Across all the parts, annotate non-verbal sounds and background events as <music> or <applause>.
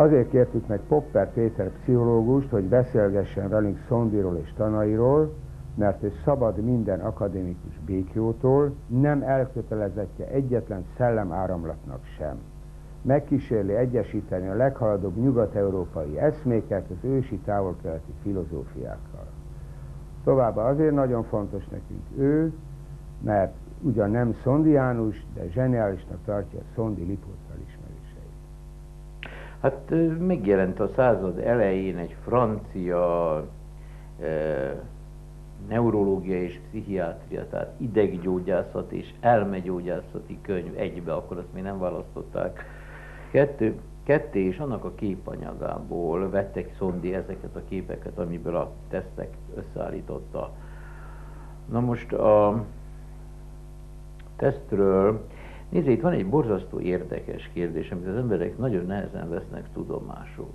Azért kértük meg Popper Péter pszichológust, hogy beszélgessen velünk Szondiról és tanairól, mert ő szabad minden akadémikus békjótól, nem elkötelezettje egyetlen szellemáramlatnak sem. Megkísérli egyesíteni a leghaladóbb nyugat-európai eszméket az ősi távol-keleti filozófiákkal. Továbbá azért nagyon fontos nekünk ő, mert ugyan nem szondiánus, de zseniálisnak tartja Szondi Lipót. Hát megjelent a század elején egy francia neurológia és pszichiátria, tehát ideggyógyászat és elmegyógyászati könyv egybe, akkor azt még nem választották. Kettő, ketté, és annak a képanyagából vettek szondi ezeket a képeket, amiből a tesztek összeállította. Na most a tesztről, nézd, itt van egy borzasztó érdekes kérdés, amit az emberek nagyon nehezen vesznek tudomásul.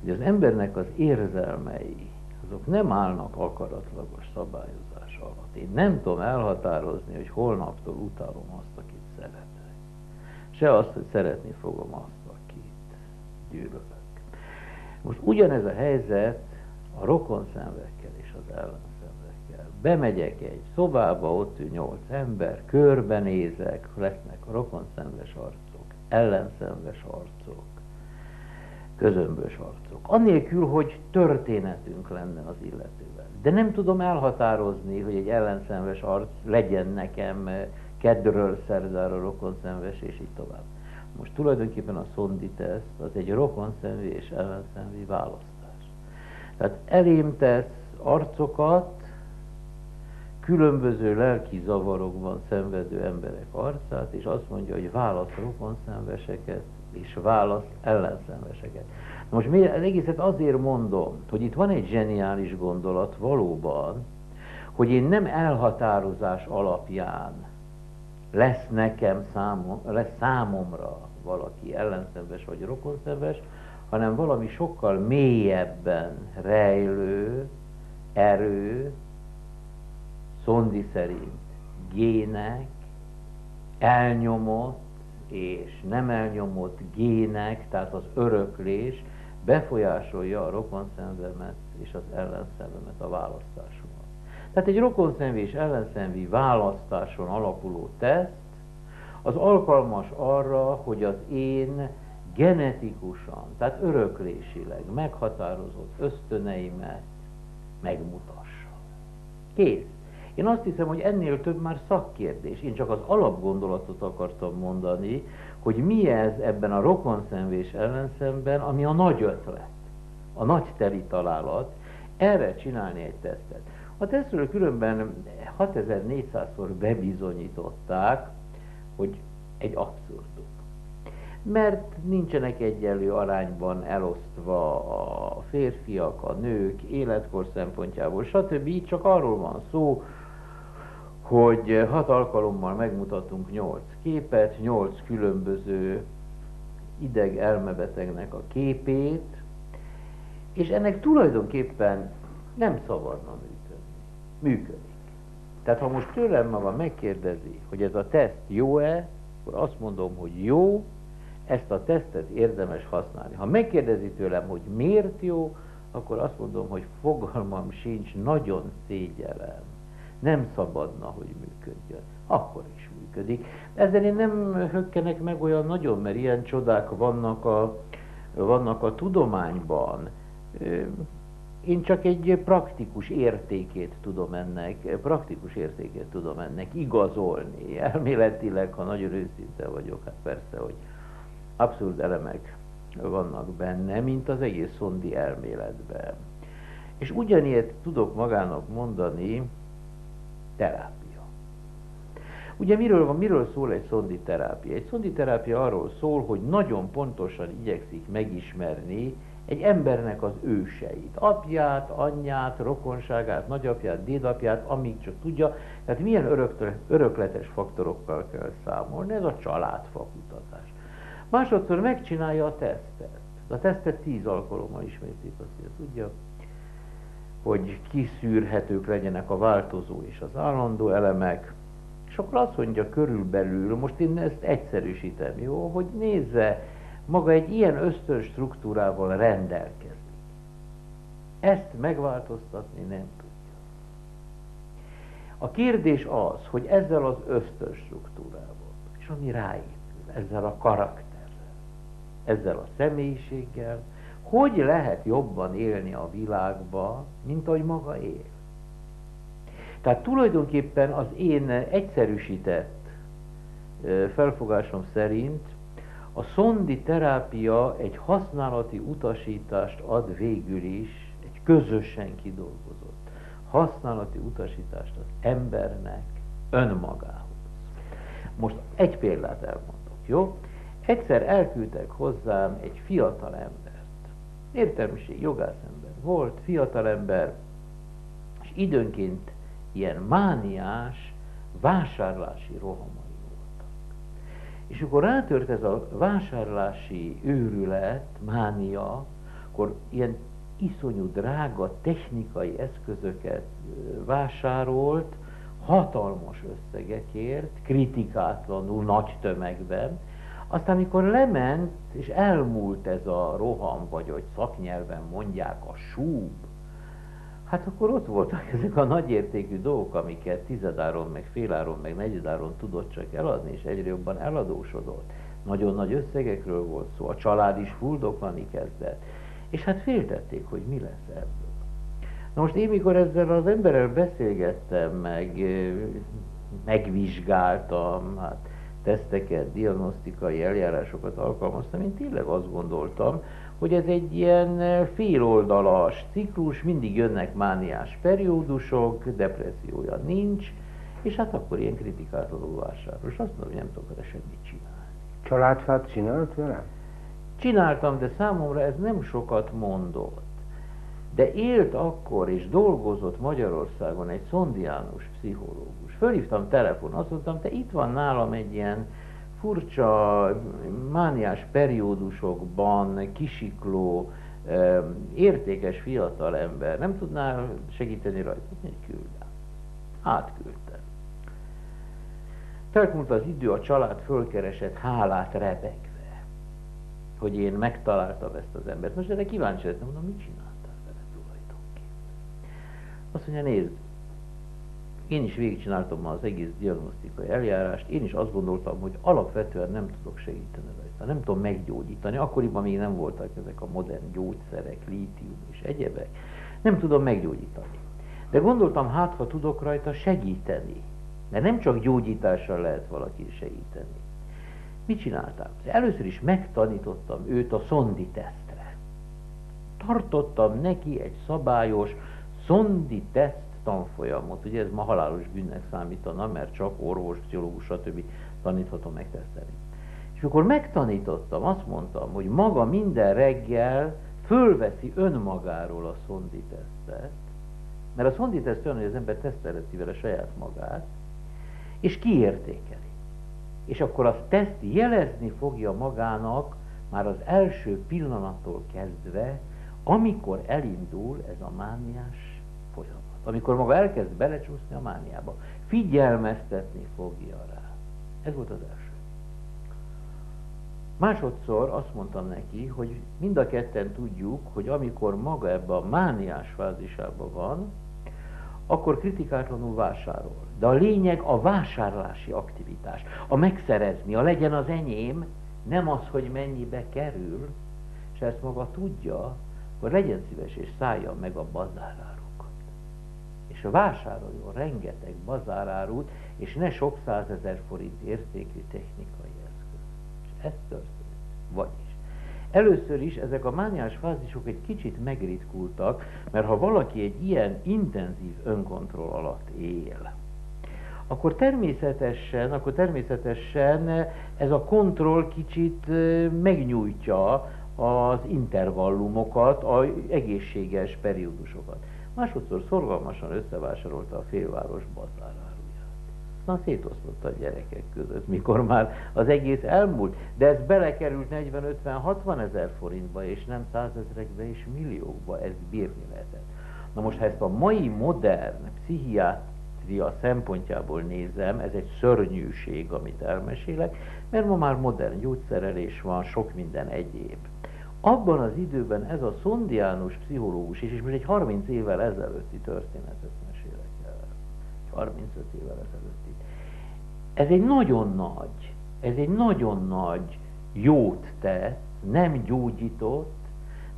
Hogy az embernek az érzelmei, azok nem állnak akaratlagos szabályozás alatt. Én nem tudom elhatározni, hogy holnaptól utálom azt, akit szeretek. Se azt, hogy szeretni fogom azt, akit gyűlölök. Most ugyanez a helyzet a rokon szenvekkel és az ellenszenvekkel. Bemegyek egy szobába, ott ül nyolc ember, körbenézek, lesznek rokonszenves arcok, ellenszenves arcok, közömbös arcok. Annélkül, hogy történetünk lenne az illetővel. De nem tudom elhatározni, hogy egy ellenszenves arc legyen nekem kedről szerdára rokonszenves, és így tovább. Most tulajdonképpen a szondi teszt az egy rokonszenvi és ellenszenvi választás. Tehát elém tesz arcokat, különböző lelki zavarokban szenvedő emberek arcát, és azt mondja, hogy válasz rokonszenveseket, és válasz ellenszenveseket. Most miért, az egészet azért mondom, hogy itt van egy zseniális gondolat valóban, hogy én nem elhatározás alapján lesz nekem számom, lesz számomra valaki ellenszenves vagy rokonszenves, hanem valami sokkal mélyebben rejlő erő, szondi szerint gének, elnyomott és nem elnyomott gének, tehát az öröklés befolyásolja a rokonszenvemet és az ellenszenvemet a választásomat. Tehát egy rokonszenvi és ellenszenvi választáson alapuló teszt az alkalmas arra, hogy az én genetikusan, tehát öröklésileg meghatározott ösztöneimet megmutassa. Kész. Én azt hiszem, hogy ennél több már szakkérdés. Én csak az alapgondolatot akartam mondani, hogy mi ez ebben a rokonszenvés ellenszemben, ami a nagy ötlet, a nagy teli találat, erre csinálni egy tesztet. A tesztről különben 6400-szor bebizonyították, hogy egy abszurdum. Mert nincsenek egyenlő arányban elosztva a férfiak, a nők, életkor szempontjából, stb. Így csak arról van szó, hogy hat alkalommal megmutatunk nyolc képet, nyolc különböző ideg elmebetegnek a képét, és ennek tulajdonképpen nem szabadna működni. Működik. Tehát ha most tőlem maga megkérdezi, hogy ez a teszt jó-e, akkor azt mondom, hogy jó, ezt a tesztet érdemes használni. Ha megkérdezi tőlem, hogy miért jó, akkor azt mondom, hogy fogalmam sincs, nagyon szégyelem nem szabadna, hogy működjön. Akkor is működik. Ezzel én nem hökkenek meg olyan nagyon, mert ilyen csodák vannak a, vannak a tudományban. Én csak egy praktikus értékét tudom ennek, praktikus értékét tudom ennek igazolni. Elméletileg, ha nagyon őszinte vagyok, hát persze, hogy abszurd elemek vannak benne, mint az egész szondi elméletben. És ugyanilyet tudok magának mondani, terápia. Ugye miről, van, miről szól egy szondi terápia? Egy szondi terápia arról szól, hogy nagyon pontosan igyekszik megismerni egy embernek az őseit, apját, anyját, rokonságát, nagyapját, dédapját, amíg csak tudja, tehát milyen örök, örökletes faktorokkal kell számolni, ez a családfakutatás. Másodszor megcsinálja a tesztet. A tesztet tíz alkalommal ismétlik, azt tudja, hogy kiszűrhetők legyenek a változó és az állandó elemek, és akkor azt mondja körülbelül, most én ezt egyszerűsítem, jó, hogy nézze, maga egy ilyen ösztön struktúrával rendelkezik. Ezt megváltoztatni nem tudja. A kérdés az, hogy ezzel az ösztön struktúrával, és ami ráépül, ezzel a karakterrel, ezzel a személyiséggel, hogy lehet jobban élni a világba, mint ahogy maga él. Tehát tulajdonképpen az én egyszerűsített felfogásom szerint a szondi terápia egy használati utasítást ad végül is, egy közösen kidolgozott használati utasítást az embernek önmagához. Most egy példát elmondok, jó? Egyszer elküldtek hozzám egy fiatal embert. Értelmiség, jogászember volt, fiatal ember, és időnként ilyen mániás vásárlási rohamai voltak. És akkor rátört ez a vásárlási őrület, mánia, akkor ilyen iszonyú drága technikai eszközöket vásárolt, hatalmas összegekért, kritikátlanul, nagy tömegben, aztán, amikor lement, és elmúlt ez a roham, vagy hogy szaknyelven mondják, a súb, hát akkor ott voltak ezek a nagyértékű dolgok, amiket tizedáron, meg féláron, meg negyedáron tudott csak eladni, és egyre jobban eladósodott. Nagyon nagy összegekről volt szó, a család is fuldoklani kezdett. És hát féltették, hogy mi lesz ebből. Na most én mikor ezzel az emberrel beszélgettem, meg megvizsgáltam, hát teszteket, diagnosztikai eljárásokat alkalmaztam, én tényleg azt gondoltam, hogy ez egy ilyen féloldalas ciklus, mindig jönnek mániás periódusok, depressziója nincs, és hát akkor ilyen kritikátlanul vásárol. És azt mondom, hogy nem tudok vele semmit csinálni. Családfát csinált vele? Csináltam, de számomra ez nem sokat mondott. De élt akkor és dolgozott Magyarországon egy szondiánus pszichológus. Fölhívtam telefon, azt mondtam, te itt van nálam egy ilyen furcsa, mániás periódusokban kisikló, értékes fiatal ember, nem tudnál segíteni rajta? Egy küldem. Átküldtem. Teltmúlt az idő, a család fölkeresett, hálát rebegve hogy én megtaláltam ezt az embert. Most erre kíváncsi lettem, mondom, mit csináltál vele tulajdonképpen? Azt mondja, nézd, én is végigcsináltam az egész diagnosztikai eljárást, én is azt gondoltam, hogy alapvetően nem tudok segíteni rajta, nem tudom meggyógyítani. Akkoriban még nem voltak ezek a modern gyógyszerek, lítium és egyebek. Nem tudom meggyógyítani. De gondoltam, hát ha tudok rajta segíteni. Mert nem csak gyógyítással lehet valaki segíteni. Mit csináltam? Először is megtanítottam őt a szondi tesztre. Tartottam neki egy szabályos szondi teszt tanfolyamot. Ugye ez ma halálos bűnnek számítana, mert csak orvos, pszichológus, stb. taníthatom megteszteni. És akkor megtanítottam, azt mondtam, hogy maga minden reggel fölveszi önmagáról a szondi tesztet, mert a szondi teszt olyan, hogy az ember tesztelheti vele saját magát, és kiértékeli és akkor az teszt jelezni fogja magának már az első pillanattól kezdve, amikor elindul ez a mániás. Amikor maga elkezd belecsúszni a mániába. Figyelmeztetni fogja rá. Ez volt az első. Másodszor azt mondtam neki, hogy mind a ketten tudjuk, hogy amikor maga ebbe a mániás fázisában van, akkor kritikátlanul vásárol. De a lényeg a vásárlási aktivitás, a megszerezni, a legyen az enyém, nem az, hogy mennyibe kerül, és ezt maga tudja, akkor legyen szíves és szállja meg a bazárárukat. És vásároljon rengeteg bazárárút, és ne sok százezer forint értékű technikai eszköz. És ez történt. Vagyis Először is ezek a mániás fázisok egy kicsit megritkultak, mert ha valaki egy ilyen intenzív önkontroll alatt él, akkor természetesen, akkor természetesen ez a kontroll kicsit megnyújtja az intervallumokat, az egészséges periódusokat. Másodszor szorgalmasan összevásárolta a félváros bazárát aztán szétosztott a gyerekek között, mikor már az egész elmúlt. De ez belekerült 40-50-60 ezer forintba, és nem százezrekbe és milliókba, ez bírni lehetett. Na most, ha ezt a mai modern pszichiát, pszichiátria szempontjából nézem, ez egy szörnyűség, amit elmesélek, mert ma már modern gyógyszerelés van, sok minden egyéb. Abban az időben ez a szondiánus pszichológus is, és most egy 30 évvel ezelőtti történetet mesélek el. 35 évvel ezelőtti. Ez egy nagyon nagy, ez egy nagyon nagy jót tett, nem gyógyított,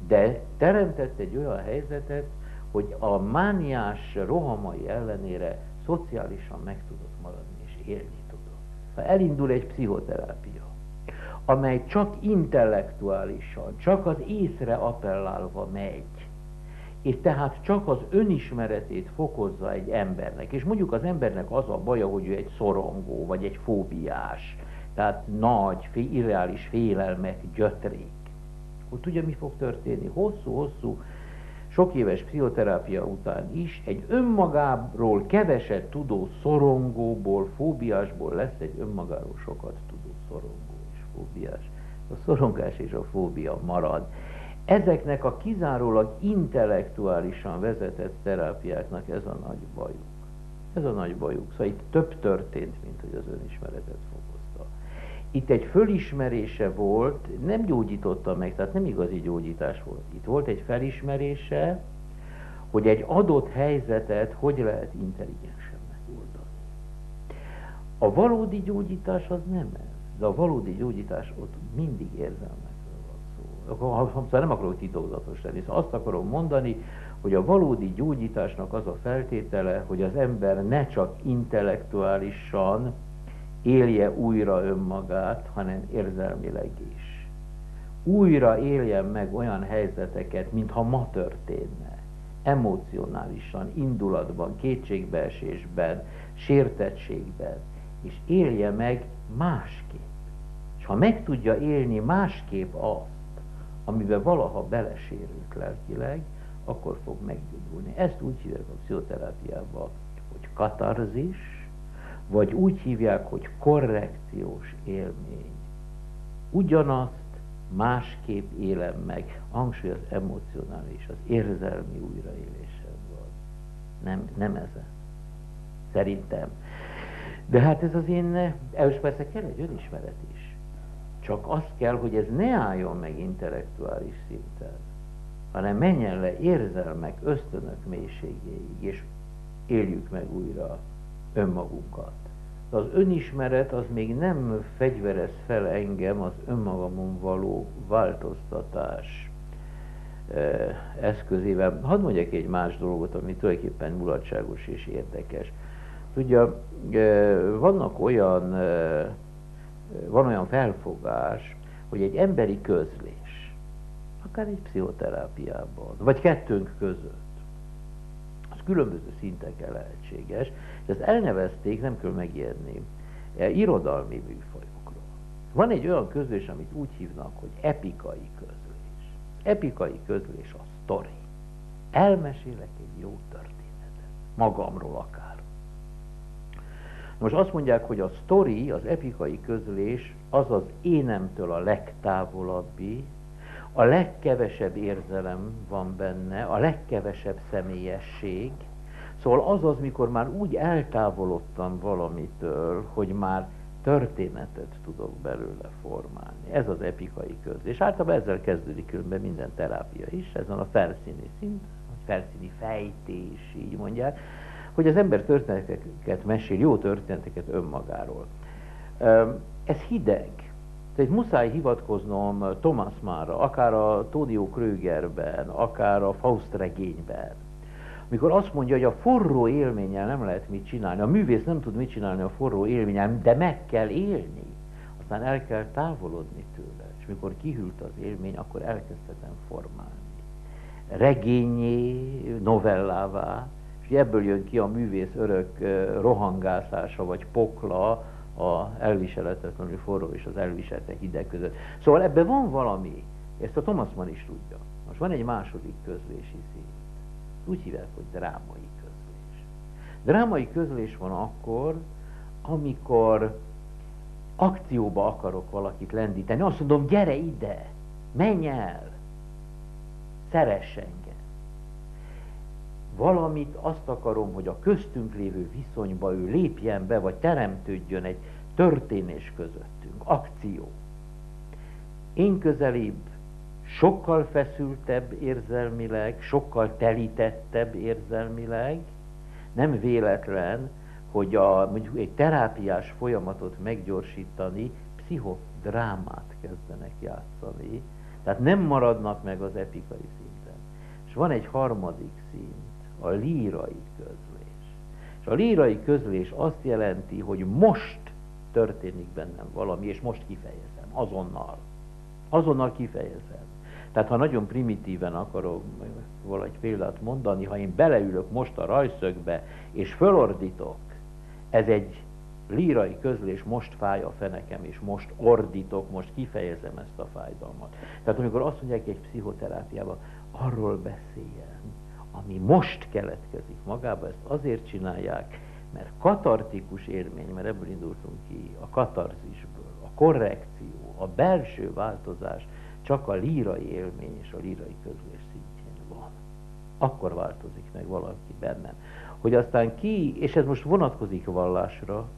de teremtett egy olyan helyzetet, hogy a mániás rohamai ellenére szociálisan meg tudott maradni és élni tudott. Ha elindul egy pszichoterápia, amely csak intellektuálisan, csak az észre appellálva megy, és tehát csak az önismeretét fokozza egy embernek, és mondjuk az embernek az a baja, hogy ő egy szorongó, vagy egy fóbiás, tehát nagy, irreális félelmek gyötrék. Hogy tudja, mi fog történni? Hosszú-hosszú, sok éves pszichoterápia után is egy önmagáról keveset tudó szorongóból, fóbiásból lesz egy önmagáról sokat tudó szorongó fóbiás. A szorongás és a fóbia marad. Ezeknek a kizárólag intellektuálisan vezetett terápiáknak ez a nagy bajuk. Ez a nagy bajuk. Szóval itt több történt, mint hogy az önismeretet fokozta. Itt egy fölismerése volt, nem gyógyította meg, tehát nem igazi gyógyítás volt. Itt volt egy felismerése, hogy egy adott helyzetet hogy lehet intelligensen megoldani. A valódi gyógyítás az nem ez, de a valódi gyógyítás ott mindig érzelmek akkor szóval nem akarok titokzatos lenni. Szóval azt akarom mondani, hogy a valódi gyógyításnak az a feltétele, hogy az ember ne csak intellektuálisan élje újra önmagát, hanem érzelmileg is. Újra éljen meg olyan helyzeteket, mintha ma történne. Emocionálisan, indulatban, kétségbeesésben, sértettségben, és élje meg másképp. És ha meg tudja élni másképp azt, amiben valaha belesérült lelkileg, akkor fog meggyógyulni. Ezt úgy hívják a pszichoterápiában, hogy katarzis, vagy úgy hívják, hogy korrekciós élmény. Ugyanazt másképp élem meg, hangsúly az emocionális, az érzelmi újraélésen van. Nem, nem ezen. Szerintem. De hát ez az én, ehhez persze kell egy önismeret is. Csak az kell, hogy ez ne álljon meg intellektuális szinten, hanem menjen le érzelmek, ösztönök mélységéig, és éljük meg újra önmagunkat. De az önismeret az még nem fegyverez fel engem az önmagamon való változtatás eh, eszközével. Hadd mondjak egy más dolgot, ami tulajdonképpen mulatságos és érdekes. Tudja, eh, vannak olyan eh, van olyan felfogás, hogy egy emberi közlés, akár egy pszichoterápiában, vagy kettőnk között, az különböző szinteken lehetséges, és ezt elnevezték, nem kell megijedni, e, irodalmi műfajokról. Van egy olyan közlés, amit úgy hívnak, hogy epikai közlés. Epikai közlés a sztori. Elmesélek egy jó történetet, magamról akár most azt mondják, hogy a sztori, az epikai közlés az az énemtől a legtávolabbi, a legkevesebb érzelem van benne, a legkevesebb személyesség. Szóval az az, mikor már úgy eltávolodtam valamitől, hogy már történetet tudok belőle formálni. Ez az epikai közlés. Általában ezzel kezdődik különben minden terápia is, ezen a felszíni szint, vagy felszíni fejtés, így mondják hogy az ember történeteket mesél, jó történeteket önmagáról. Ez hideg. Tehát muszáj hivatkoznom Thomas Mára, akár a Tonio Krögerben, akár a Faust regényben. Mikor azt mondja, hogy a forró élménnyel nem lehet mit csinálni, a művész nem tud mit csinálni a forró élménnyel, de meg kell élni. Aztán el kell távolodni tőle. És mikor kihűlt az élmény, akkor elkezdhetem formálni. Regényé, novellává, és ebből jön ki a művész örök rohangászása vagy pokla a elviselhetetlenül forró és az elviselte hideg között. Szóval ebben van valami, ezt a Thomas Mann is tudja. Most van egy második közlési szint. Úgy hívják, hogy drámai közlés. Drámai közlés van akkor, amikor akcióba akarok valakit lendíteni. Azt mondom, gyere ide, menj el, szeress engem valamit, azt akarom, hogy a köztünk lévő viszonyba ő lépjen be, vagy teremtődjön egy történés közöttünk, akció. Én közelébb sokkal feszültebb érzelmileg, sokkal telítettebb érzelmileg, nem véletlen, hogy a, mondjuk egy terápiás folyamatot meggyorsítani, pszichodrámát kezdenek játszani, tehát nem maradnak meg az epikai szinten. És van egy harmadik szint, a lírai közlés. És a lírai közlés azt jelenti, hogy most történik bennem valami, és most kifejezem, azonnal. Azonnal kifejezem. Tehát ha nagyon primitíven akarok valahogy példát mondani, ha én beleülök most a rajszögbe, és fölordítok, ez egy lírai közlés, most fáj a fenekem, és most ordítok, most kifejezem ezt a fájdalmat. Tehát amikor azt mondják egy pszichoterápiában, arról beszéljen, ami most keletkezik magába, ezt azért csinálják, mert katartikus élmény, mert ebből indultunk ki, a katarzisből, a korrekció, a belső változás csak a lírai élmény és a lírai közlés szintjén van. Akkor változik meg valaki bennem. Hogy aztán ki, és ez most vonatkozik vallásra,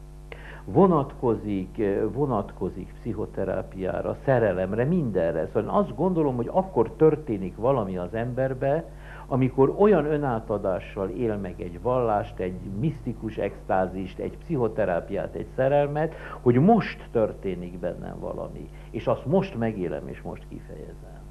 vonatkozik, vonatkozik pszichoterápiára, szerelemre, mindenre. Szóval azt gondolom, hogy akkor történik valami az emberbe, amikor olyan önátadással él meg egy vallást, egy misztikus extázist, egy pszichoterápiát, egy szerelmet, hogy most történik bennem valami, és azt most megélem, és most kifejezem.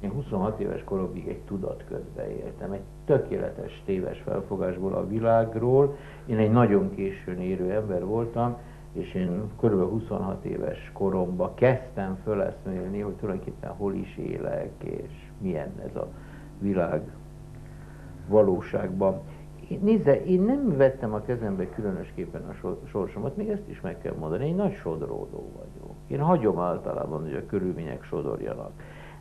Én 26 éves koromig egy tudatközbe éltem, egy tökéletes téves felfogásból a világról. Én egy nagyon későn érő ember voltam, és én kb. 26 éves koromban kezdtem föleszmélni, hogy tulajdonképpen hol is élek, és milyen ez a világ valóságban. Nézze, én nem vettem a kezembe különösképpen a sorsomat, még ezt is meg kell mondani, én nagy sodródó vagyok. Én hagyom általában, hogy a körülmények sodorjanak.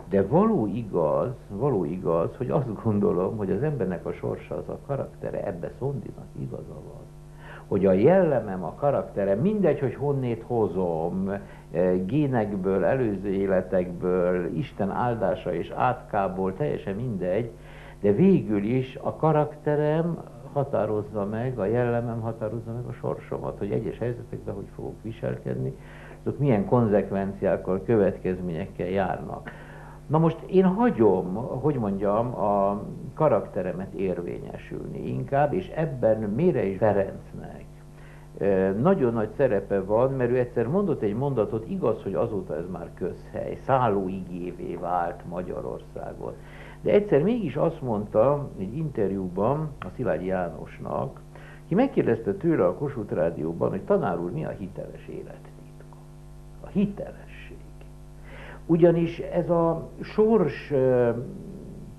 De való igaz, való igaz, hogy azt gondolom, hogy az embernek a sorsa az a karaktere, ebbe Szondinak igaza van. Hogy a jellemem, a karaktere, mindegy, hogy honnét hozom, génekből, előző életekből, Isten áldása és átkából, teljesen mindegy, de végül is a karakterem határozza meg, a jellemem határozza meg a sorsomat, hogy egyes helyzetekben hogy fogok viselkedni, azok milyen konzekvenciákkal, következményekkel járnak. Na most én hagyom, hogy mondjam, a karakteremet érvényesülni inkább, és ebben Mére is Ferencnek nagyon nagy szerepe van, mert ő egyszer mondott egy mondatot, igaz, hogy azóta ez már közhely, szállóigévé vált Magyarországon. De egyszer mégis azt mondta egy interjúban a Szilágyi Jánosnak, ki megkérdezte tőle a Kossuth Rádióban, hogy tanár úr, mi a hiteles élettitka? A hitelesség. Ugyanis ez a sors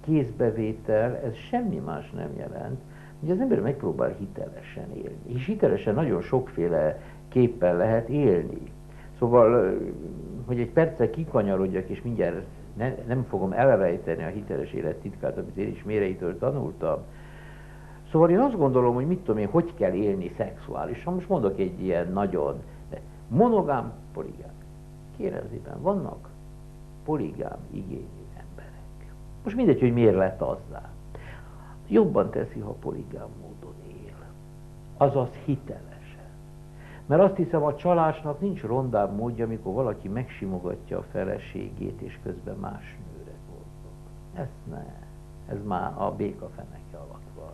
kézbevétel, ez semmi más nem jelent, hogy az ember megpróbál hitelesen élni. És hitelesen nagyon sokféle képpel lehet élni. Szóval, hogy egy perccel kikanyarodjak, és mindjárt ne, nem fogom elrejteni a hiteles élet titkát, amit én is méreitől tanultam. Szóval én azt gondolom, hogy mit tudom én, hogy kell élni szexuálisan. Most mondok egy ilyen nagyon monogám, poligám. Kérem szépen, vannak poligám igényű emberek. Most mindegy, hogy miért lett azzá. Jobban teszi, ha poligám módon él. Azaz hiteles. Mert azt hiszem, a csalásnak nincs rondább módja, amikor valaki megsimogatja a feleségét, és közben más nőre boldog. Ez ne. Ez már a béka feneke alatt van.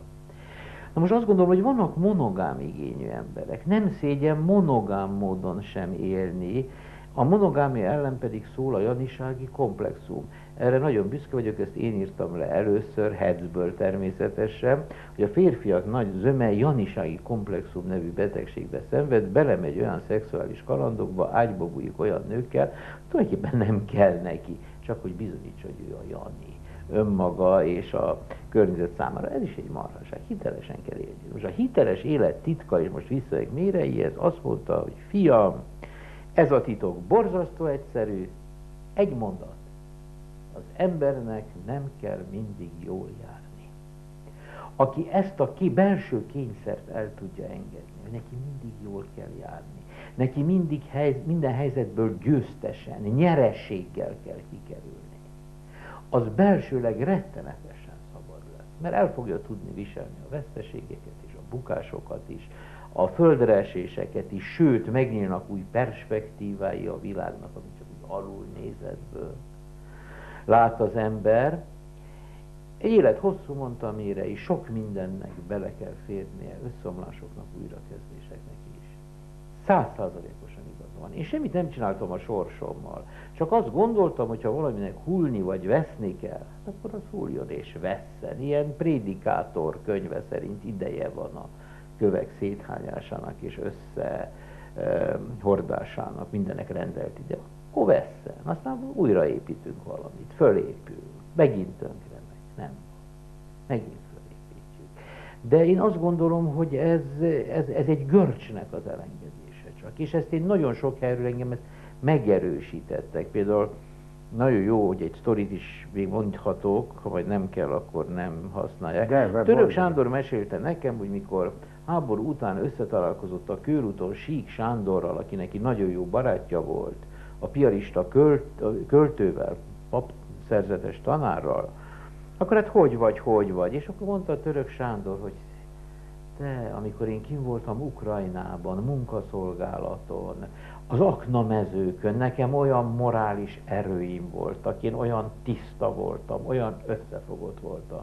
Na most azt gondolom, hogy vannak monogám igényű emberek. Nem szégyen monogám módon sem élni, a monogámia ellen pedig szól a janisági komplexum. Erre nagyon büszke vagyok, ezt én írtam le először, Hetzből természetesen, hogy a férfiak nagy zöme janisági komplexum nevű betegségbe szenved, belemegy olyan szexuális kalandokba, ágyba bújik olyan nőkkel, tulajdonképpen nem kell neki, csak hogy bizonyítsa, hogy ő a Jani önmaga és a környezet számára. Ez is egy marhaság. Hitelesen kell élni. Most a hiteles élet titka, és most visszajöjjek méreihez, azt mondta, hogy fiam, ez a titok borzasztó egyszerű, egy mondat. Az embernek nem kell mindig jól járni. Aki ezt a ki belső kényszert el tudja engedni, hogy neki mindig jól kell járni, neki mindig hely, minden helyzetből győztesen, nyerességgel kell kikerülni, az belsőleg rettenetesen szabad lesz. mert el fogja tudni viselni a veszteségeket és a bukásokat is, a földreeséseket is, sőt, megnyílnak új perspektívái a világnak, amit csak úgy alul nézetből lát az ember. Egy élet hosszú, mondta mire is, sok mindennek bele kell férnie, összeomlásoknak, újrakezdéseknek is. Százszázalékosan igaz van. Én semmit nem csináltam a sorsommal. Csak azt gondoltam, hogy ha valaminek hullni vagy veszni kell, hát akkor az hulljon és vesszen. Ilyen prédikátor könyve szerint ideje van a kövek széthányásának és össze hordásának, mindenek rendelt ide. Akkor vesszen, aztán újraépítünk valamit, fölépül, megint tönkre megy, nem, megint fölépítjük. De én azt gondolom, hogy ez, ez, ez egy görcsnek az elengedése csak, és ezt én nagyon sok helyről engem ezt megerősítettek. Például nagyon jó, hogy egy sztorit is még mondhatok, ha vagy nem kell, akkor nem használják. De, Török Sándor mesélte nekem, hogy mikor háború után összetalálkozott a körúton Sík Sándorral, aki neki nagyon jó barátja volt, a piarista költ, költővel, pap szerzetes tanárral, akkor hát hogy vagy, hogy vagy? És akkor mondta a török Sándor, hogy te, amikor én kim voltam Ukrajnában, munkaszolgálaton, az aknamezőkön, nekem olyan morális erőim voltak, én olyan tiszta voltam, olyan összefogott voltam.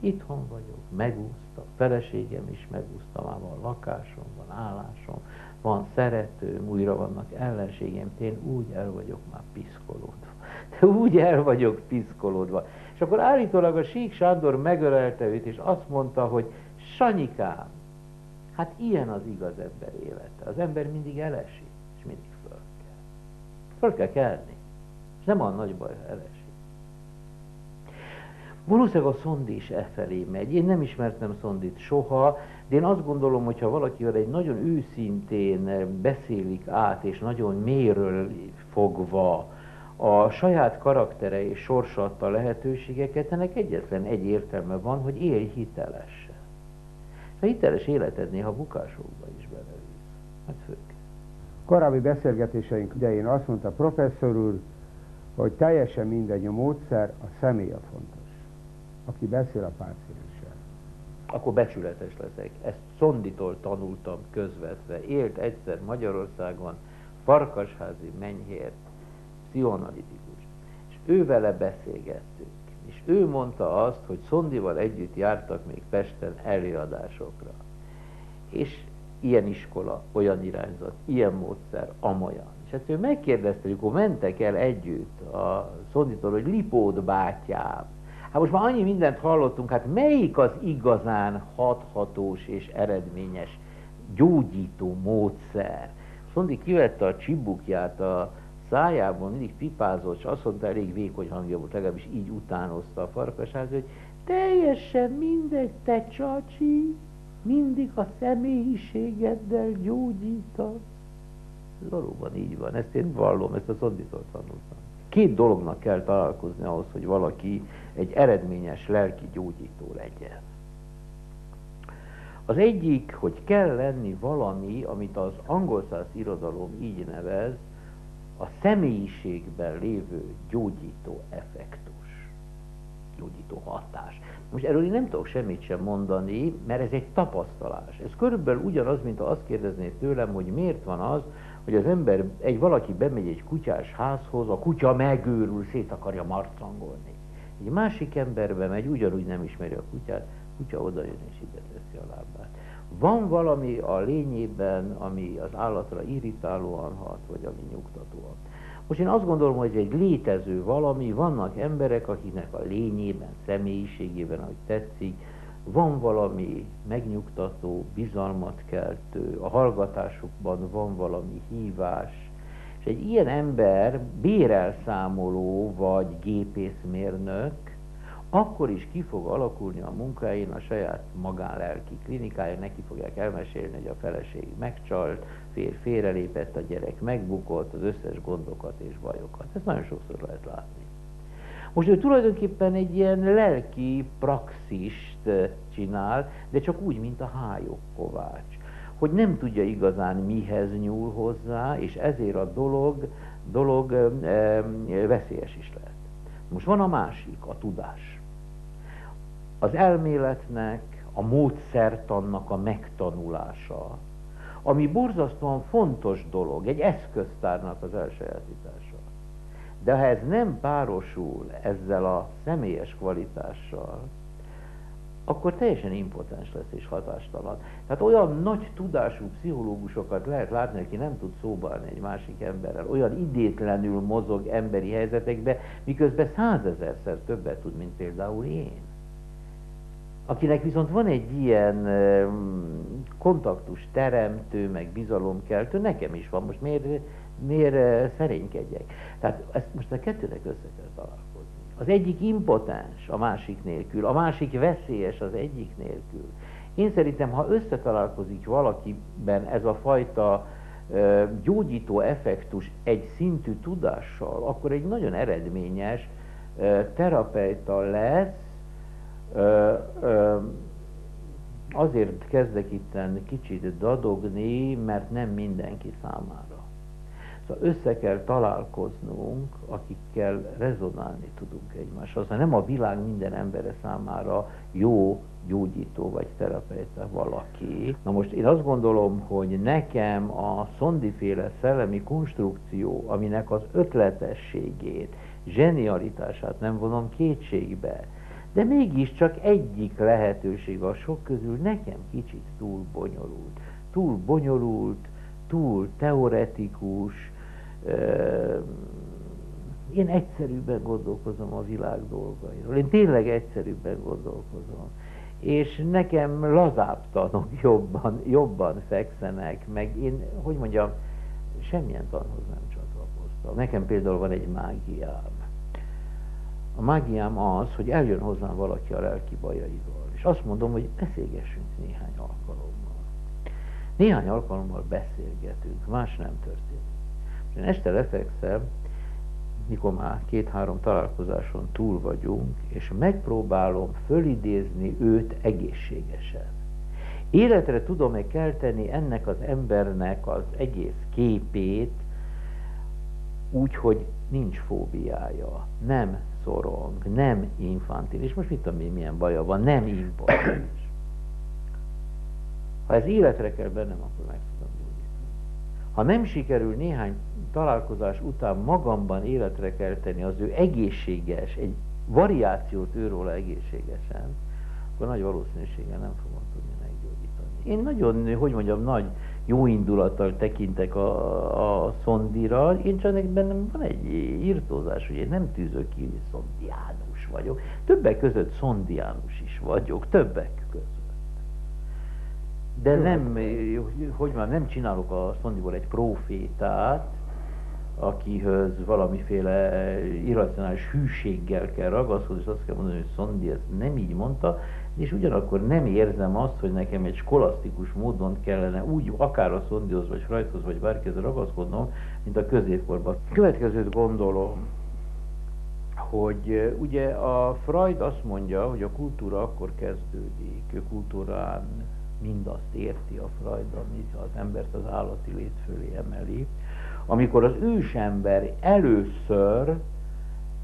Itthon vagyok, megúsztam, feleségem is megúszta, már van lakásom, van állásom, van szeretőm, újra vannak ellenségem, én úgy el vagyok már piszkolódva. De úgy el vagyok piszkolódva. És akkor állítólag a Sík Sándor megölelte őt, és azt mondta, hogy Sanyikám, hát ilyen az igaz ember élete. Az ember mindig elesik, és mindig föl kell. Föl kell kelni. És nem a nagy baj, ha elesik. Valószínűleg a Szondi is e felé megy. Én nem ismertem Szondit soha, de én azt gondolom, hogy ha valakivel egy nagyon őszintén beszélik át, és nagyon méről fogva a saját karaktere és sorsa adta lehetőségeket, ennek egyetlen egy értelme van, hogy élj hitelesen. A hiteles életed néha bukásokba is belevisz. Hát fők. Korábbi beszélgetéseink idején azt mondta professzor úr, hogy teljesen mindegy a módszer, a személy a fontos aki beszél a pácienssel. Akkor becsületes leszek. Ezt Szonditól tanultam közvetve. Élt egyszer Magyarországon, Farkasházi mennyhért, pszichoanalitikus. És ő vele beszélgettünk. És ő mondta azt, hogy Szondival együtt jártak még Pesten előadásokra. És ilyen iskola, olyan irányzat, ilyen módszer, amolyan. És hát ő megkérdezte, hogy mentek el együtt a Szonditól, hogy Lipód bátyám, Hát most már annyi mindent hallottunk, hát melyik az igazán hathatós és eredményes gyógyító módszer? Szondi kivette a csibukját a szájából, mindig pipázott, és azt mondta, elég vékony hangja volt, legalábbis így utánozta a farkasház, hogy teljesen mindegy, te csacsi, mindig a személyiségeddel gyógyítasz. Ez valóban így van, ezt én vallom, ezt a Szonditól tanultam. Két dolognak kell találkozni ahhoz, hogy valaki egy eredményes lelki gyógyító legyen. Az egyik, hogy kell lenni valami, amit az angol száz irodalom így nevez, a személyiségben lévő gyógyító effektus, gyógyító hatás. Most erről én nem tudok semmit sem mondani, mert ez egy tapasztalás. Ez körülbelül ugyanaz, mint ha azt kérdeznéd tőlem, hogy miért van az, hogy az ember, egy valaki bemegy egy kutyás házhoz, a kutya megőrül, szét akarja marcangolni. Egy másik ember bemegy, ugyanúgy nem ismeri a kutyát, kutya oda jön és ide teszi a lábát. Van valami a lényében, ami az állatra irritálóan hat, vagy ami nyugtatóan. Most én azt gondolom, hogy egy létező valami, vannak emberek, akiknek a lényében, személyiségében, ahogy tetszik, van valami megnyugtató, bizalmat keltő, a hallgatásukban van valami hívás, és egy ilyen ember, bérelszámoló vagy gépészmérnök, akkor is ki fog alakulni a munkáin a saját magánlelki klinikája, neki fogják elmesélni, hogy a feleség megcsalt, fér félrelépett, a gyerek megbukott, az összes gondokat és bajokat. Ezt nagyon sokszor lehet látni. Most ő tulajdonképpen egy ilyen lelki praxist csinál, de csak úgy, mint a hályok kovács. Hogy nem tudja igazán mihez nyúl hozzá, és ezért a dolog, dolog e, veszélyes is lehet. Most van a másik, a tudás. az elméletnek, a módszertannak a megtanulása, ami borzasztóan fontos dolog, egy eszköztárnak az elsajátítása. De ha ez nem párosul ezzel a személyes kvalitással, akkor teljesen impotens lesz és hatástalan. Tehát olyan nagy tudású pszichológusokat lehet látni, aki nem tud szóbalni egy másik emberrel, olyan idétlenül mozog emberi helyzetekbe, miközben százezerszer többet tud, mint például én. Akinek viszont van egy ilyen kontaktus teremtő, meg bizalomkeltő, nekem is van, most miért, miért szerénykedjek? Tehát ezt most a kettőnek össze kell találni. Az egyik impotens a másik nélkül, a másik veszélyes az egyik nélkül. Én szerintem, ha összetalálkozik valakiben ez a fajta ö, gyógyító effektus egy szintű tudással, akkor egy nagyon eredményes ö, terapeuta lesz. Ö, ö, azért kezdek itt kicsit dadogni, mert nem mindenki számára. Szóval össze kell találkoznunk, akikkel rezonálni tudunk egymással. Szóval nem a világ minden embere számára jó gyógyító vagy terapeuta valaki. Na most én azt gondolom, hogy nekem a szondiféle szellemi konstrukció, aminek az ötletességét, zsenialitását nem vonom kétségbe, de mégiscsak egyik lehetőség a sok közül nekem kicsit túl bonyolult. Túl bonyolult, túl teoretikus, én egyszerűbben gondolkozom a világ dolgairól. Én tényleg egyszerűbben gondolkozom. És nekem lazább tanok jobban, jobban fekszenek, meg én, hogy mondjam, semmilyen tanhoz nem csatlakoztam. Nekem például van egy mágiám. A mágiám az, hogy eljön hozzám valaki a lelki bajaival, és azt mondom, hogy beszélgessünk néhány alkalommal. Néhány alkalommal beszélgetünk, más nem történik. Én este lefekszem, mikor már két-három találkozáson túl vagyunk, és megpróbálom fölidézni őt egészségesen. Életre tudom-e kelteni ennek az embernek az egész képét, úgy, hogy nincs fóbiája, nem szorong, nem infantilis. Most mit tudom én, milyen baja van, nem impotens. Ha ez életre kell bennem, akkor meg tudom ha nem sikerül néhány találkozás után magamban életre kelteni az ő egészséges, egy variációt őróla egészségesen, akkor nagy valószínűséggel nem fogom tudni meggyógyítani. Én nagyon, hogy mondjam, nagy jó indulattal tekintek a, a szondira, én csak bennem van egy írtózás, hogy én nem tűzök ki, szondiánus vagyok. Többek között szondiánus is vagyok, többek De nem, hogy már nem csinálok a Szondiból egy profétát, akihöz valamiféle irracionális hűséggel kell ragaszkodni, és azt kell mondani, hogy Szondi ezt nem így mondta, és ugyanakkor nem érzem azt, hogy nekem egy skolasztikus módon kellene úgy akár a Szondihoz, vagy Freudhoz, vagy bárkihez ragaszkodnom, mint a középkorban. Következőt gondolom, hogy ugye a Freud azt mondja, hogy a kultúra akkor kezdődik, kultúrán mindazt érti a Freud, ami az embert az állati lét fölé emeli, amikor az ősember először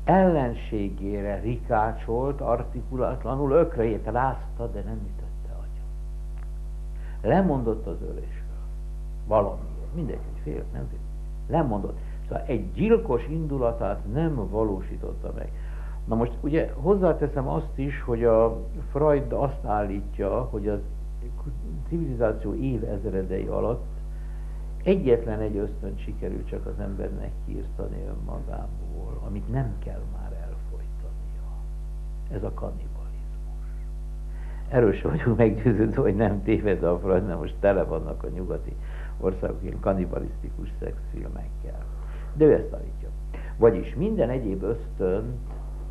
ellenségére rikácsolt, artikulátlanul ökrét rázta, de nem ütötte agya. Lemondott az ölésről. Valamiért. Mindegy, hogy fél, nem fél. Lemondott. Szóval egy gyilkos indulatát nem valósította meg. Na most ugye hozzáteszem azt is, hogy a Freud azt állítja, hogy az civilizáció évezredei alatt egyetlen egy ösztön sikerült csak az embernek kiirtani önmagából, amit nem kell már elfolytania. Ez a kannibalizmus. Erős vagyok meggyőződve, hogy nem téved a Freud, mert most tele vannak a nyugati országok ilyen kannibalisztikus szexfilmekkel. De ő ezt állítja. Vagyis minden egyéb ösztön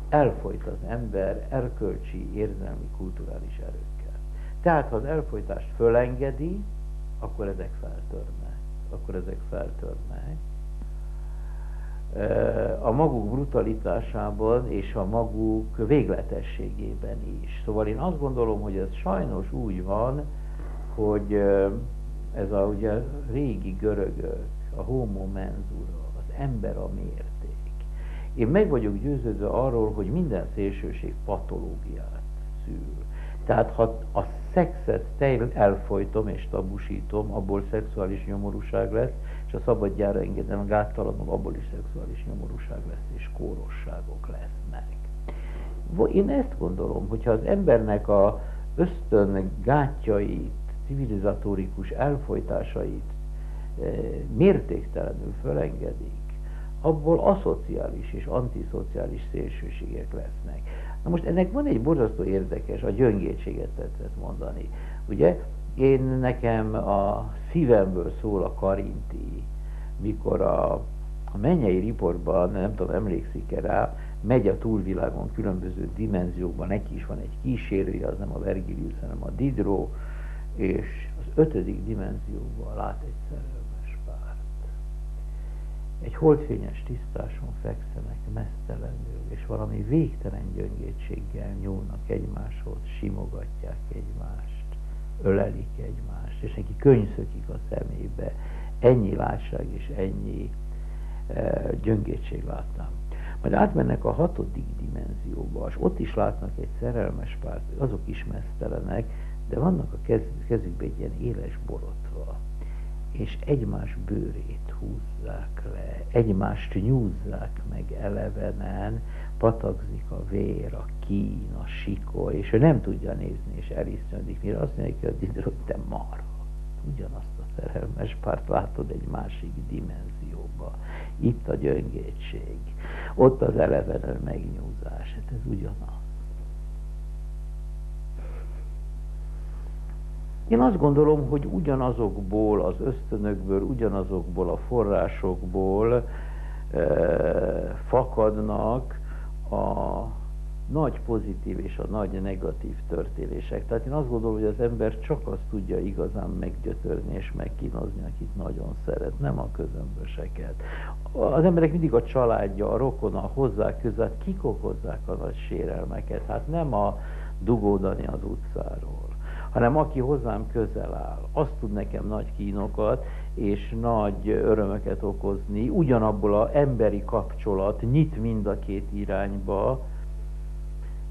elfolyt az ember erkölcsi, érzelmi, kulturális erőt. Tehát, ha az elfolytást fölengedi, akkor ezek feltörnek. Akkor ezek feltörnek. A maguk brutalitásában és a maguk végletességében is. Szóval én azt gondolom, hogy ez sajnos úgy van, hogy ez a ugye régi görögök, a homo mensura, az ember a mérték. Én meg vagyok győződve arról, hogy minden szélsőség patológiát szül. Tehát ha a szexet teljesen elfolytom és tabusítom, abból szexuális nyomorúság lesz, és a szabadjára engedem gáttalanul, abból is szexuális nyomorúság lesz, és kórosságok lesznek. Én ezt gondolom, hogyha az embernek a ösztön gátjait, civilizatórikus elfolytásait eh, mértéktelenül fölengedik, abból aszociális és antiszociális szélsőségek lesznek. Na most ennek van egy borzasztó érdekes, a gyöngétséget tetszett mondani. Ugye én nekem a szívemből szól a karinti, mikor a, a mennyei riportban, nem tudom, emlékszik-e rá, megy a túlvilágon különböző dimenziókban, neki is van egy kísérője, az nem a Vergilius, hanem a Diderot, és az ötödik dimenzióban lát egy szerelmes párt. Egy holdfényes tisztáson fekszenek mesztelenül, és valami végtelen gyöngétséggel nyúlnak egymáshoz, simogatják egymást, ölelik egymást, és neki könyszökik a szemébe. Ennyi látság és ennyi e, gyöngétség láttam. Majd átmennek a hatodik dimenzióba, és ott is látnak egy szerelmes párt, azok is mesztelenek, de vannak a kez, kezükben egy ilyen éles borotva, és egymás bőrét húzzák le, egymást nyúzzák meg elevenen, patagzik a vér, a kín, a sikoly, és ő nem tudja nézni, és elisztődik, mire azt mondja, hogy a Diderot, te marha. Ugyanazt a szerelmes párt látod egy másik dimenzióba. Itt a gyöngétség, ott az elevenő megnyúzás, hát ez ugyanaz. Én azt gondolom, hogy ugyanazokból az ösztönökből, ugyanazokból a forrásokból e, fakadnak a nagy pozitív és a nagy negatív történések. Tehát én azt gondolom, hogy az ember csak azt tudja igazán meggyötörni és megkínozni, akit nagyon szeret, nem a közömböseket. Az emberek mindig a családja, a rokona, hozzá közel, kik okozzák a nagy sérelmeket, hát nem a dugódani az utcáról hanem aki hozzám közel áll, az tud nekem nagy kínokat és nagy örömöket okozni, ugyanabból a emberi kapcsolat nyit mind a két irányba,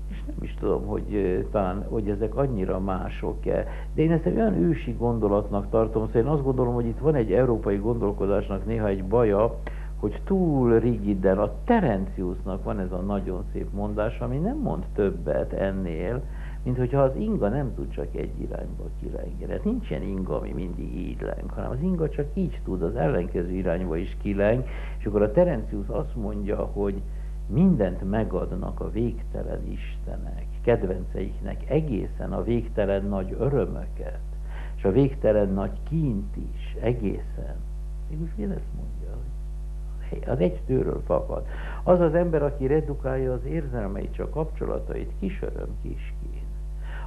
és nem is tudom, hogy talán, hogy ezek annyira mások-e. De én ezt egy olyan ősi gondolatnak tartom, szóval én azt gondolom, hogy itt van egy európai gondolkodásnak néha egy baja, hogy túl rigiden, a Terenciusnak van ez a nagyon szép mondás, ami nem mond többet ennél, mint hogyha az inga nem tud csak egy irányba kilengeni. Hát nincsen inga, ami mindig így leng, hanem az inga csak így tud, az ellenkező irányba is kileng, és akkor a Terencius azt mondja, hogy mindent megadnak a végtelen Istenek, kedvenceiknek egészen a végtelen nagy örömöket, és a végtelen nagy kint is, egészen. Mégis mi ezt mondja, az egy tőről fakad. Az az ember, aki redukálja az érzelmeit, csak kapcsolatait, kis öröm, kis kín.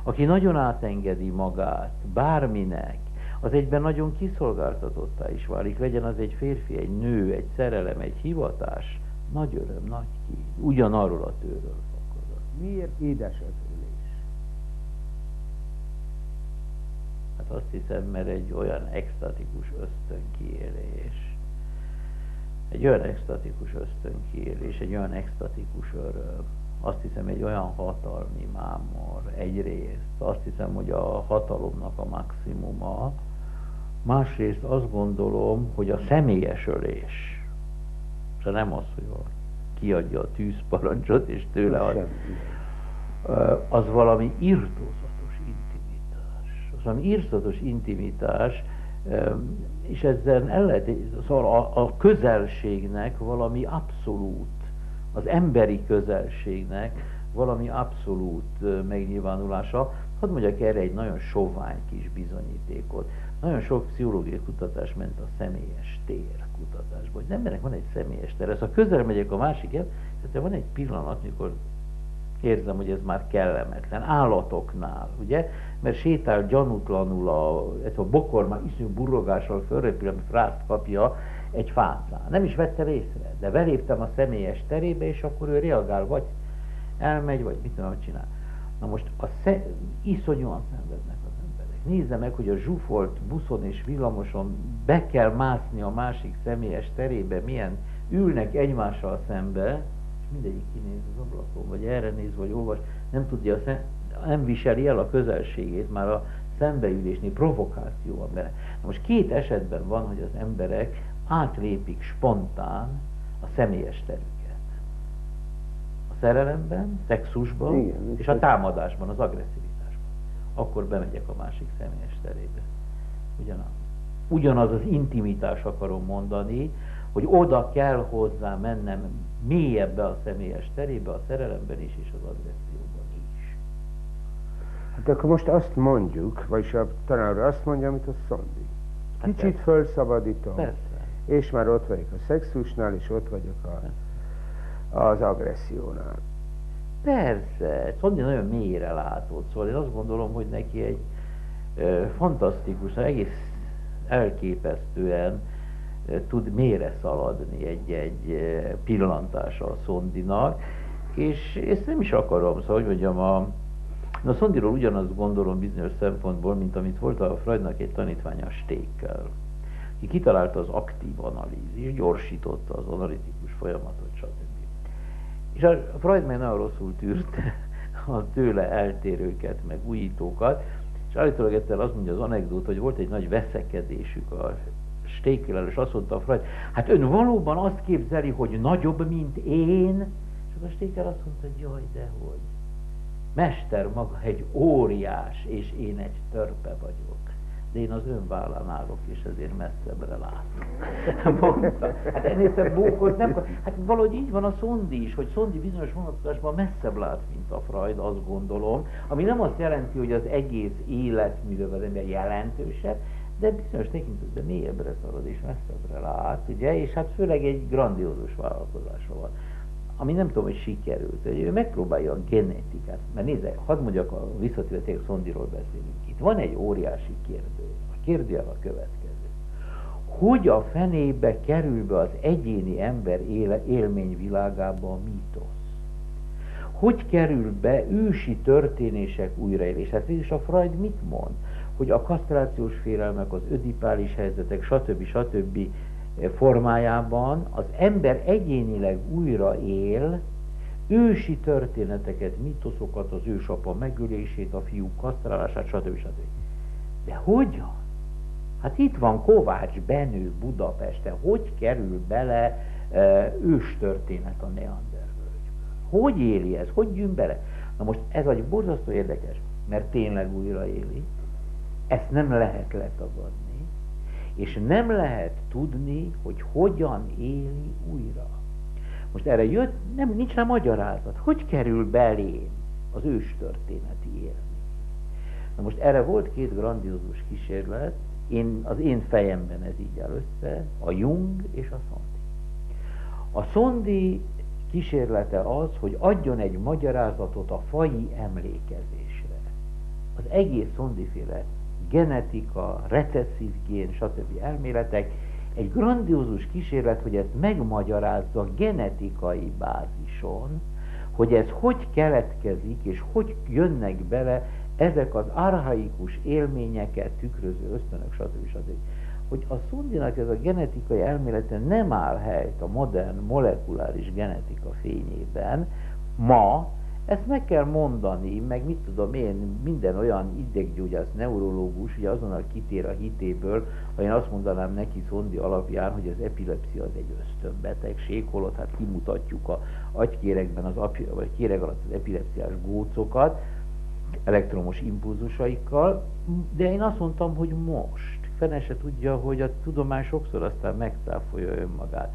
Aki nagyon átengedi magát bárminek, az egyben nagyon kiszolgáltatottá is válik. Legyen az egy férfi, egy nő, egy szerelem, egy hivatás, nagy öröm, nagy kín, ugyanarról a tőről fakadott. Miért édes az ülés? Hát azt hiszem, mert egy olyan extatikus ösztönkiélés, egy olyan extatikus ösztönkiélés, egy olyan extatikus öröm, azt hiszem egy olyan hatalmi mámor egyrészt, azt hiszem, hogy a hatalomnak a maximuma, másrészt azt gondolom, hogy a személyes ölés, de nem az, hogy a, kiadja a tűzparancsot, és tőle az, az valami irtózatos intimitás. Az valami irtózatos intimitás, és ezzel el lehet, szóval a, a közelségnek valami abszolút, az emberi közelségnek valami abszolút megnyilvánulása. Hadd mondjak erre egy nagyon sovány kis bizonyítékot. Nagyon sok pszichológiai kutatás ment a személyes tér kutatásba, hogy az embernek van egy személyes tér. Ez ha közel megyek a másik tehát van egy pillanat, mikor érzem, hogy ez már kellemetlen. Állatoknál, ugye? Mert sétál gyanútlanul a, ez a bokor már iszonyú burrogással fölrepül, ami frászt kapja egy fácán. Nem is vette észre, de beléptem a személyes terébe, és akkor ő reagál, vagy elmegy, vagy mit tudom, csinál. Na most a sze, iszonyúan szenvednek nézze meg, hogy a zsúfolt buszon és villamoson be kell mászni a másik személyes terébe, milyen ülnek egymással szembe, és mindegyik kinéz az ablakon, vagy erre néz, vagy olvas, nem tudja szem, nem viseli el a közelségét, már a szembeülésnél provokáció van benne. Na most két esetben van, hogy az emberek átlépik spontán a személyes terüket. A szerelemben, szexusban, Igen, és a támadásban, az agresszivitásban. Akkor bemegyek a másik személyes terébe. Ugyanaz. Ugyanaz az intimitás akarom mondani, hogy oda kell hozzá mennem mélyebbe a személyes terébe, a szerelemben is, és az agresszióban is. Hát akkor most azt mondjuk, vagyis a tanár azt mondja, amit a Szondi. Hát Kicsit hát felszabadítom. Persze. És már ott vagyok a szexusnál, és ott vagyok a, az agressziónál. Persze, Szondi nagyon mélyre látott, szóval én azt gondolom, hogy neki egy ö, fantasztikus, egész elképesztően tud mélyre szaladni egy-egy pillantása a szondinak, és ezt nem is akarom, szóval hogy mondjam, a, a szondiról ugyanazt gondolom bizonyos szempontból, mint amit volt a Freudnak egy tanítványa Stékkel, ki kitalálta az aktív analízis, gyorsította az analitikus folyamatot, stb. És a Freud meg nagyon rosszul tűrte a tőle eltérőket, meg újítókat, és állítólag egyszer azt mondja az anekdót, hogy volt egy nagy veszekedésük a Stékelel, és azt mondta a Freud, hát ön valóban azt képzeli, hogy nagyobb, mint én? És a Stékel azt mondta, hogy jaj, de hogy. Mester maga egy óriás, és én egy törpe vagyok. De én az ön vállán állok, és ezért messzebbre látok. <laughs> Mondta. Hát ennél szebb bókot nem... Hát valahogy így van a Szondi is, hogy Szondi bizonyos vonatkozásban messzebb lát, mint a Freud, azt gondolom. Ami nem azt jelenti, hogy az egész életműve az jelentősebb, de bizonyos tekintetben mélyebbre szalad és messzebbre lát, ugye, és hát főleg egy grandiózus vállalkozása van, ami nem tudom, hogy sikerült, hogy ő megpróbálja a genetikát, mert nézze, hadd mondjak, a visszatérő Szondiról beszélünk van egy óriási kérdő, a kérdő a következő. Hogy a fenébe kerül be az egyéni ember éle, élményvilágába a mítosz? Hogy kerül be ősi történések újraélés? Hát is a Freud mit mond? hogy a kasztrációs félelmek, az ödipális helyzetek, stb. stb. formájában az ember egyénileg újra él, ősi történeteket, mitoszokat, az ősapa megölését, a fiú kasztrálását, stb. stb. De hogyan? Hát itt van Kovács Benő Budapesten, hogy kerül bele e, őstörténet a Neandervölgyből? Hogy éli ez? Hogy jön bele? Na most ez egy borzasztó érdekes, mert tényleg újra éli, ezt nem lehet letagadni, és nem lehet tudni, hogy hogyan éli újra. Most erre jött, nem, nincs rá magyarázat. Hogy kerül belém az őstörténeti élmény? Na most erre volt két grandiózus kísérlet, én, az én fejemben ez így áll össze, a Jung és a Szondi. A Szondi kísérlete az, hogy adjon egy magyarázatot a fai emlékezésre. Az egész Szondiféle genetika, recesszív gén, stb. elméletek, egy grandiózus kísérlet, hogy ezt megmagyarázza genetikai bázison, hogy ez hogy keletkezik, és hogy jönnek bele ezek az arhaikus élményeket tükröző ösztönök, stb. stb. Hogy a Szundinak ez a genetikai elmélete nem áll helyt a modern molekuláris genetika fényében, ma, ezt meg kell mondani, meg mit tudom én, minden olyan ideggyógyász, neurológus, ugye azonnal kitér a hitéből, ha én azt mondanám neki szondi alapján, hogy az epilepsia az egy ösztönbetegség, holott hát kimutatjuk a agykérekben, az api, vagy kéreg alatt az epilepsziás gócokat, elektromos impulzusaikkal, de én azt mondtam, hogy most. Fene se tudja, hogy a tudomány sokszor aztán megcáfolja önmagát.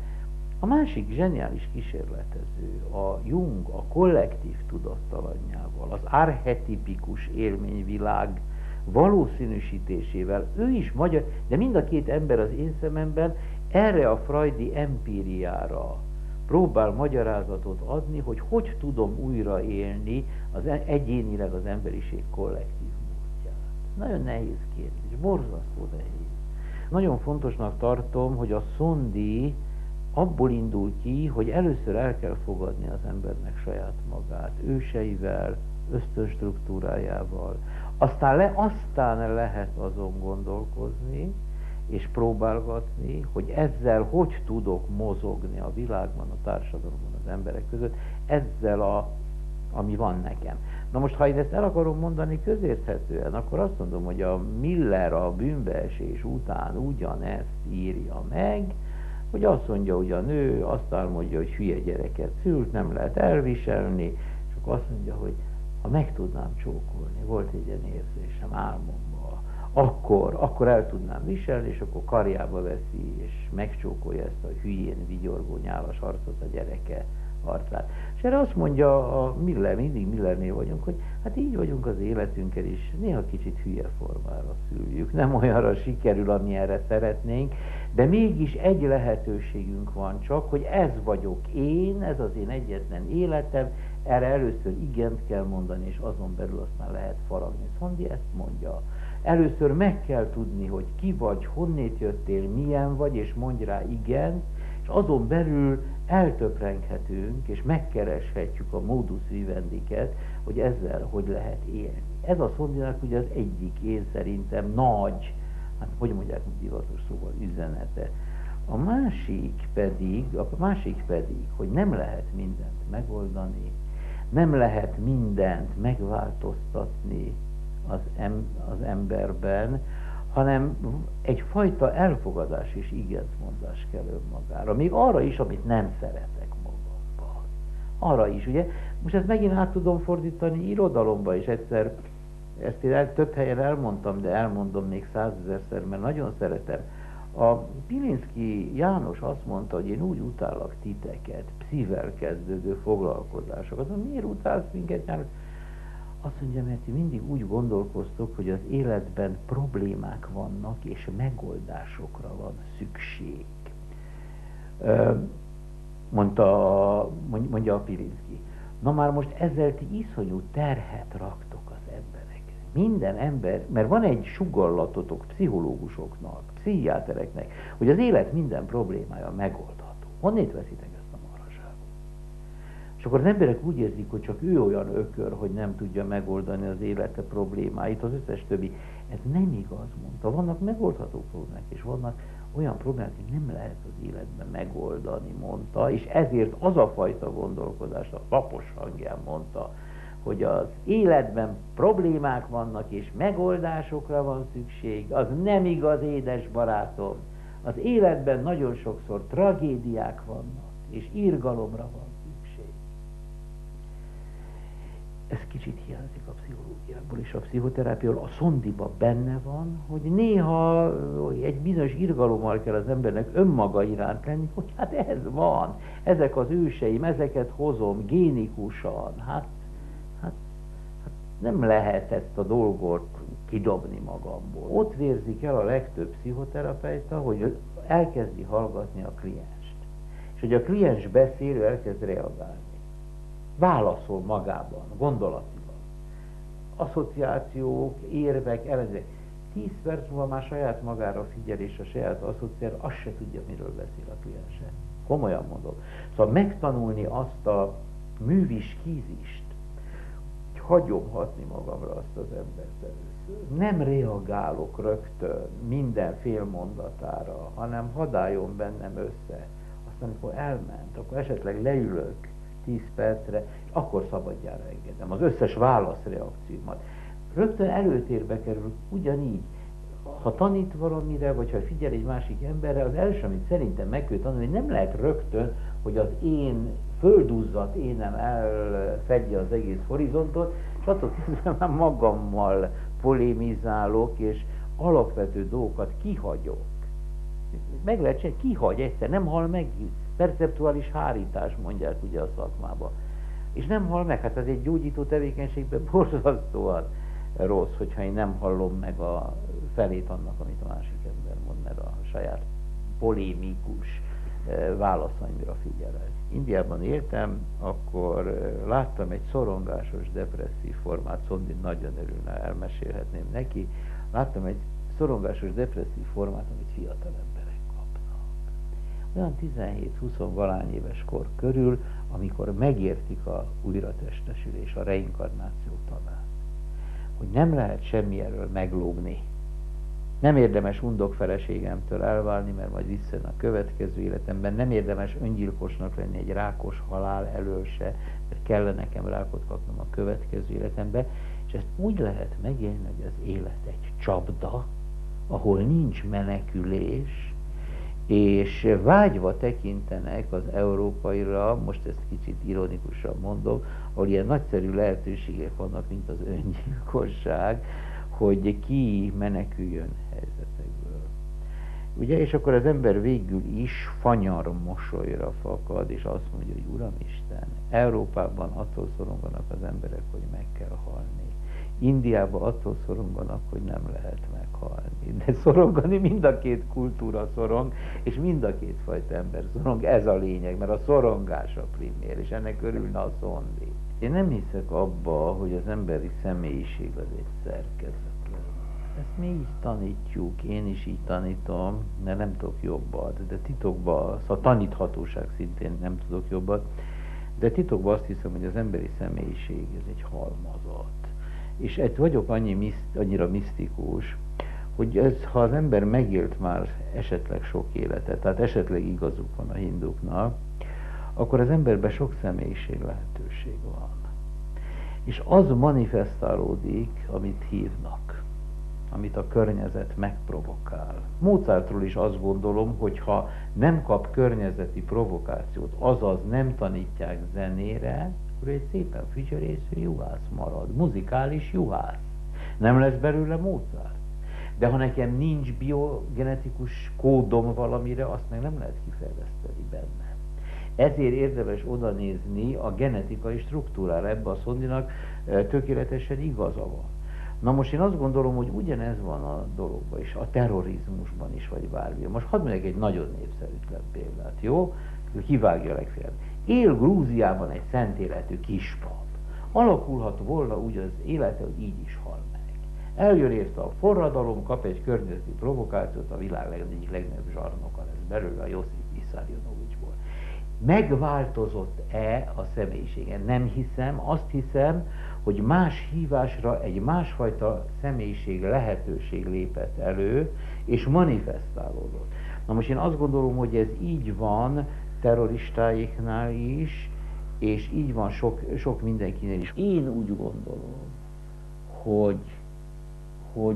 A másik zseniális kísérletező, a Jung a kollektív tudattalannyával, az archetipikus élményvilág valószínűsítésével, ő is magyar, de mind a két ember az én szememben erre a freudi empíriára próbál magyarázatot adni, hogy hogy tudom újra élni az e- egyénileg az emberiség kollektív múltját. Nagyon nehéz kérdés, borzasztó nehéz. Nagyon fontosnak tartom, hogy a szondi abból indul ki, hogy először el kell fogadni az embernek saját magát, őseivel, ösztönstruktúrájával. Aztán, le, aztán lehet azon gondolkozni, és próbálgatni, hogy ezzel hogy tudok mozogni a világban, a társadalomban, az emberek között, ezzel a, ami van nekem. Na most, ha én ezt el akarom mondani közérthetően, akkor azt mondom, hogy a Miller a bűnbeesés után ugyanezt írja meg, hogy azt mondja, hogy a nő azt álmodja, hogy hülye gyereket szült, nem lehet elviselni, és akkor azt mondja, hogy ha meg tudnám csókolni, volt egy ilyen érzésem álmomban, akkor, akkor el tudnám viselni, és akkor karjába veszi, és megcsókolja ezt a hülyén vigyorgó nyálas arcot a gyereke arcát. Erre azt mondja a Miller, mindig Millernél vagyunk, hogy hát így vagyunk az életünkkel is, néha kicsit hülye formára szüljük, nem olyanra sikerül, amilyenre szeretnénk, de mégis egy lehetőségünk van csak, hogy ez vagyok én, ez az én egyetlen életem, erre először igent kell mondani, és azon belül azt már lehet faragni. Szondi ezt mondja. Először meg kell tudni, hogy ki vagy, honnét jöttél, milyen vagy, és mondj rá igen, és azon belül eltöprenghetünk, és megkereshetjük a modus vivendiket, hogy ezzel hogy lehet élni. Ez a szondinak ugye az egyik, én szerintem nagy, hát hogy mondják divatos szóval, üzenete. A másik pedig, a másik pedig, hogy nem lehet mindent megoldani, nem lehet mindent megváltoztatni az, em, az emberben, hanem egyfajta elfogadás és igenzmondás kell önmagára. Még arra is, amit nem szeretek magamban. Arra is, ugye? Most ezt megint át tudom fordítani irodalomba is egyszer. Ezt én el, több helyen elmondtam, de elmondom még százezerszer, mert nagyon szeretem. A Pilinszki János azt mondta, hogy én úgy utállak titeket, pszivel kezdődő foglalkozásokat. Miért utálsz minket, János? Azt mondja, mert ti mindig úgy gondolkoztok, hogy az életben problémák vannak, és megoldásokra van szükség. Mondta, mondja a Pirinszki. Na már most ezzel ti iszonyú terhet raktok az emberekre. Minden ember, mert van egy sugallatotok pszichológusoknak, pszichiátereknek, hogy az élet minden problémája megoldható. Honnét veszitek és akkor az emberek úgy érzik, hogy csak ő olyan ökör, hogy nem tudja megoldani az élete problémáit, az összes többi. Ez nem igaz, mondta. Vannak megoldható problémák, és vannak olyan problémák, hogy nem lehet az életben megoldani, mondta, és ezért az a fajta gondolkodás, a papos hangján mondta, hogy az életben problémák vannak, és megoldásokra van szükség, az nem igaz, édes barátom. Az életben nagyon sokszor tragédiák vannak, és írgalomra van ez kicsit hiányzik a pszichológiából és a pszichoterápiából, a szondiba benne van, hogy néha egy bizonyos irgalommal kell az embernek önmaga iránt lenni, hogy hát ez van, ezek az őseim, ezeket hozom génikusan, hát, hát, hát nem lehet ezt a dolgot kidobni magamból. Ott vérzik el a legtöbb pszichoterapeuta, hogy elkezdi hallgatni a klienst. És hogy a kliens beszél, ő elkezd reagálni válaszol magában, gondolatilag. Asszociációk, érvek, ellenzék. Tíz perc múlva már saját magára figyel, és a saját asszociál, azt se tudja, miről beszél a kliense. Komolyan mondom. Szóval megtanulni azt a művis kízist, hogy hagyom hatni magamra azt az embert először. Nem reagálok rögtön minden fél mondatára, hanem hadáljon bennem össze. Aztán, amikor elment, akkor esetleg leülök, 10 percre, és akkor szabadjára engedem az összes válaszreakciómat. Rögtön előtérbe kerül ugyanígy. Ha tanít valamire, vagy ha figyel egy másik emberre, az első, amit szerintem meg kell tanulni, hogy nem lehet rögtön, hogy az én földuzzat énem elfedje az egész horizontot, és attól kezdve már magammal polémizálok, és alapvető dolgokat kihagyok. Meg lehet csinálni, kihagy egyszer, nem hal meg perceptuális hárítás mondják ugye a szakmában. És nem hal meg, hát ez egy gyógyító tevékenységben <laughs> borzasztóan rossz, hogyha én nem hallom meg a felét annak, amit a másik ember mond, mert a saját polémikus eh, válaszaimra figyel Indiában éltem, akkor eh, láttam egy szorongásos, depresszív formát, Szondi nagyon örülne, elmesélhetném neki. Láttam egy szorongásos, depresszív formát, amit fiatal olyan 17-20 valány éves kor körül, amikor megértik a újratestesülés, a reinkarnáció tanát. Hogy nem lehet semmi erről meglógni. Nem érdemes undok feleségemtől elválni, mert majd visszajön a következő életemben. Nem érdemes öngyilkosnak lenni egy rákos halál elől se, mert kellene nekem rákot kapnom a következő életemben. És ezt úgy lehet megélni, hogy az élet egy csapda, ahol nincs menekülés, és vágyva tekintenek az európaira, most ezt kicsit ironikusan mondom, ahol ilyen nagyszerű lehetőségek vannak, mint az öngyilkosság, hogy ki meneküljön helyzetekből. Ugye, és akkor az ember végül is fanyar mosolyra fakad, és azt mondja, hogy Uram Isten, Európában attól szoronganak az emberek, hogy meg kell halni. Indiában attól szoronganak, hogy nem lehet meghalni. De szorongani mind a két kultúra szorong, és mind a két fajta ember szorong. Ez a lényeg, mert a szorongás a primér, és ennek örülne a szondi. Én nem hiszek abba, hogy az emberi személyiség az egy szerkezet. Ezt mi is tanítjuk, én is így tanítom, mert nem tudok jobbat, de titokban, szóval taníthatóság szintén nem tudok jobbat, de titokban azt hiszem, hogy az emberi személyiség ez egy halmazat. És egy vagyok annyi miszt, annyira misztikus, hogy ez, ha az ember megélt már esetleg sok életet, tehát esetleg igazuk van a hinduknak, akkor az emberben sok személyiség lehetőség van. És az manifestálódik, amit hívnak, amit a környezet megprovokál. Mozartról is azt gondolom, hogy ha nem kap környezeti provokációt, azaz nem tanítják zenére, akkor egy szépen fütyörésző juhász marad, muzikális juhász. Nem lesz belőle Mozart. De ha nekem nincs biogenetikus kódom valamire, azt meg nem lehet kifejleszteni benne. Ezért érdemes oda nézni a genetikai struktúrára. Ebben a szondinak tökéletesen igaza van. Na most én azt gondolom, hogy ugyanez van a dologban is, a terrorizmusban is, vagy bármi. Most hadd mondjak egy nagyon népszerűtlen példát, jó? Kivágja legfeljebb. Él Grúziában egy szent életű kispap. Alakulhat volna úgy az élete, hogy így is hal meg. Eljön érte a forradalom, kap egy környezeti provokációt, a világ egyik legnagyobb zsarnoka lesz belőle, a Josip Vissarionovicsból. Megváltozott-e a személyisége? Nem hiszem, azt hiszem, hogy más hívásra egy másfajta személyiség lehetőség lépett elő, és manifestálódott. Na most én azt gondolom, hogy ez így van terroristáiknál is, és így van sok, sok mindenkinél is. Én úgy gondolom, hogy, hogy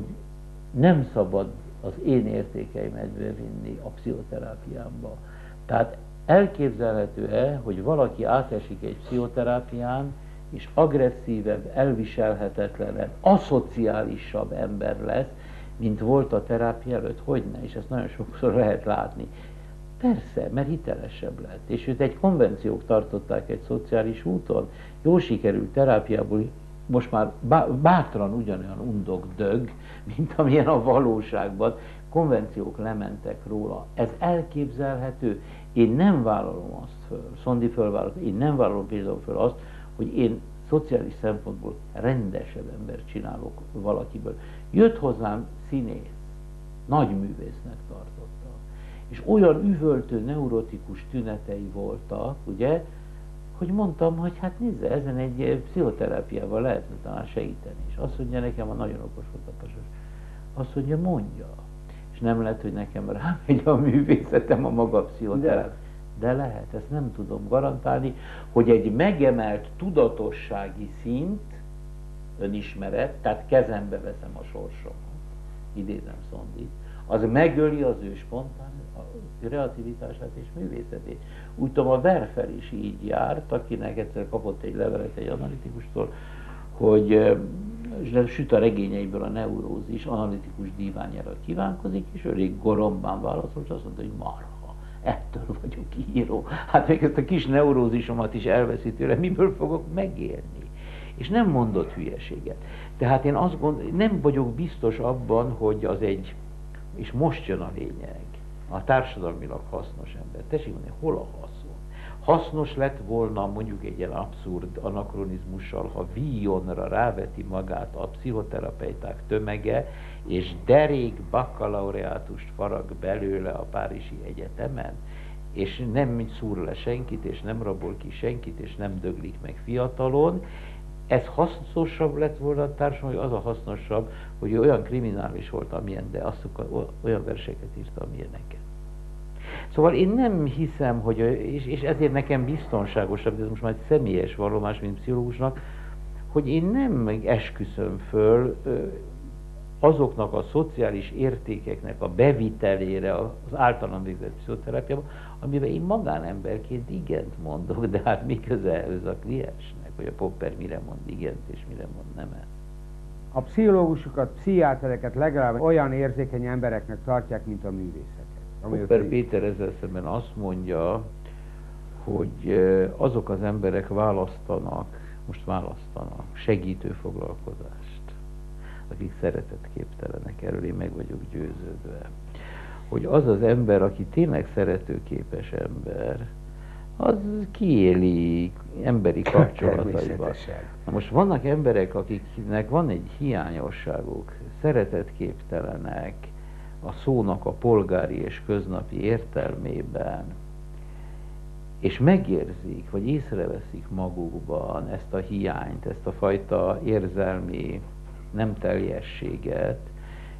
nem szabad az én értékeimet bevinni a pszichoterápiámba. Tehát elképzelhető-e, hogy valaki átesik egy pszichoterápián, és agresszívebb, elviselhetetlenebb, aszociálisabb ember lesz, mint volt a terápia előtt, hogy ne, és ezt nagyon sokszor lehet látni. Persze, mert hitelesebb lett. És őt egy konvenciók tartották egy szociális úton, jó sikerült terápiából, most már bátran ugyanolyan undok dög, mint amilyen a valóságban, konvenciók lementek róla. Ez elképzelhető. Én nem vállalom azt föl, Szondi fölvállal, én nem vállalom például föl azt, hogy én szociális szempontból rendesebb embert csinálok valakiből. Jött hozzám színész, nagy művésznek tartotta, és olyan üvöltő, neurotikus tünetei voltak, ugye, hogy mondtam, hogy hát nézze, ezen egy pszichoterápiával lehetne talán segíteni. És azt mondja nekem, a nagyon okos volt a pasos, azt mondja, mondja. És nem lehet, hogy nekem rámegy a művészetem a maga pszichoterápia de lehet, ezt nem tudom garantálni, hogy egy megemelt tudatossági szint, önismeret, tehát kezembe veszem a sorsomat, idézem Szondit, az megöli az ő spontán kreativitását és művészetét. Úgy tudom, a Werfer is így járt, akinek egyszer kapott egy levelet egy analitikustól, hogy süt a regényeiből a neurózis analitikus díványára kívánkozik, és ő rég gorombán válaszolt, azt mondta, hogy marha ettől vagyok író. Hát még ezt a kis neurózisomat is elveszi tőle, miből fogok megélni? És nem mondott hülyeséget. Tehát én azt gondolom, nem vagyok biztos abban, hogy az egy, és most jön a lényeg, a társadalmilag hasznos ember. Tessék mondani, hol a haszon? Hasznos lett volna mondjuk egy ilyen abszurd anakronizmussal, ha víjonra ráveti magát a pszichoterapeuták tömege, és derék bakalaureátust farag belőle a Párizsi Egyetemen, és nem szúr le senkit, és nem rabol ki senkit, és nem döglik meg fiatalon, ez hasznosabb lett volna a társadalom, hogy az a hasznosabb, hogy ő olyan kriminális volt, amilyen, de azt olyan verseket írta, amilyeneket. Szóval én nem hiszem, hogy, és, és ezért nekem biztonságosabb, de ez most már egy személyes vallomás, mint pszichológusnak, hogy én nem esküszöm föl azoknak a szociális értékeknek a bevitelére az általam végzett pszichoterápiában, amiben én magánemberként igent mondok, de hát mi köze ez a kliensnek, hogy a Popper mire mond igent és mire mond nemet. A pszichológusokat, pszichiátereket legalább olyan érzékeny embereknek tartják, mint a művészeket. Popper Péter ezzel szemben azt mondja, hogy azok az emberek választanak, most választanak segítő foglalkozást, akik szeretetképtelenek, erről én meg vagyok győződve. Hogy az az ember, aki tényleg szeretőképes ember, az kiéli emberi kapcsolataiban. Na most vannak emberek, akiknek van egy hiányosságuk, szeretetképtelenek, a szónak a polgári és köznapi értelmében, és megérzik, vagy észreveszik magukban ezt a hiányt, ezt a fajta érzelmi nem teljességet,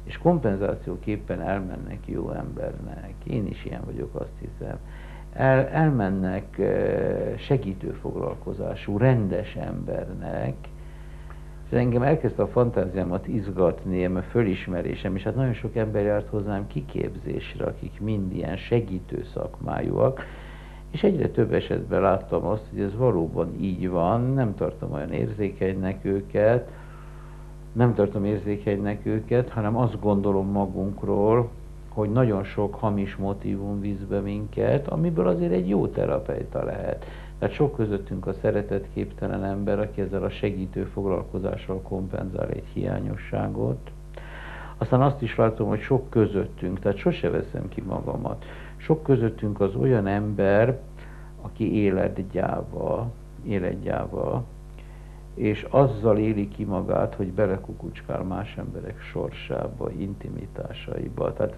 és kompenzációképpen elmennek jó embernek, én is ilyen vagyok, azt hiszem, el, elmennek eh, segítőfoglalkozású, rendes embernek, és engem elkezdte a fantáziámat izgatni, a fölismerésem, és hát nagyon sok ember járt hozzám kiképzésre, akik mind ilyen segítő szakmájúak, és egyre több esetben láttam azt, hogy ez valóban így van, nem tartom olyan érzékenynek őket, nem tartom érzékenynek őket, hanem azt gondolom magunkról, hogy nagyon sok hamis motivum víz be minket, amiből azért egy jó terapeuta lehet. Tehát sok közöttünk a szeretetképtelen ember, aki ezzel a segítő foglalkozással kompenzál egy hiányosságot. Aztán azt is látom, hogy sok közöttünk, tehát sose veszem ki magamat, sok közöttünk az olyan ember, aki életgyáva, életgyáva, és azzal éli ki magát, hogy belekukucskál más emberek sorsába, intimitásaiba. Tehát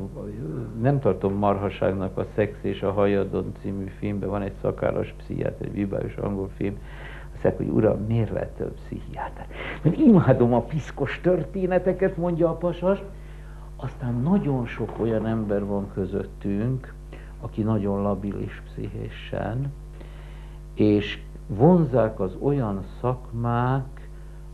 nem tartom marhaságnak a Szex és a Hajadon című filmben, van egy szakállas pszichiáter, egy vibályos angol film, azt hogy uram, miért lett több pszichiáter? Mert imádom a piszkos történeteket, mondja a pasas, aztán nagyon sok olyan ember van közöttünk, aki nagyon labilis pszichésen, és vonzák az olyan szakmák,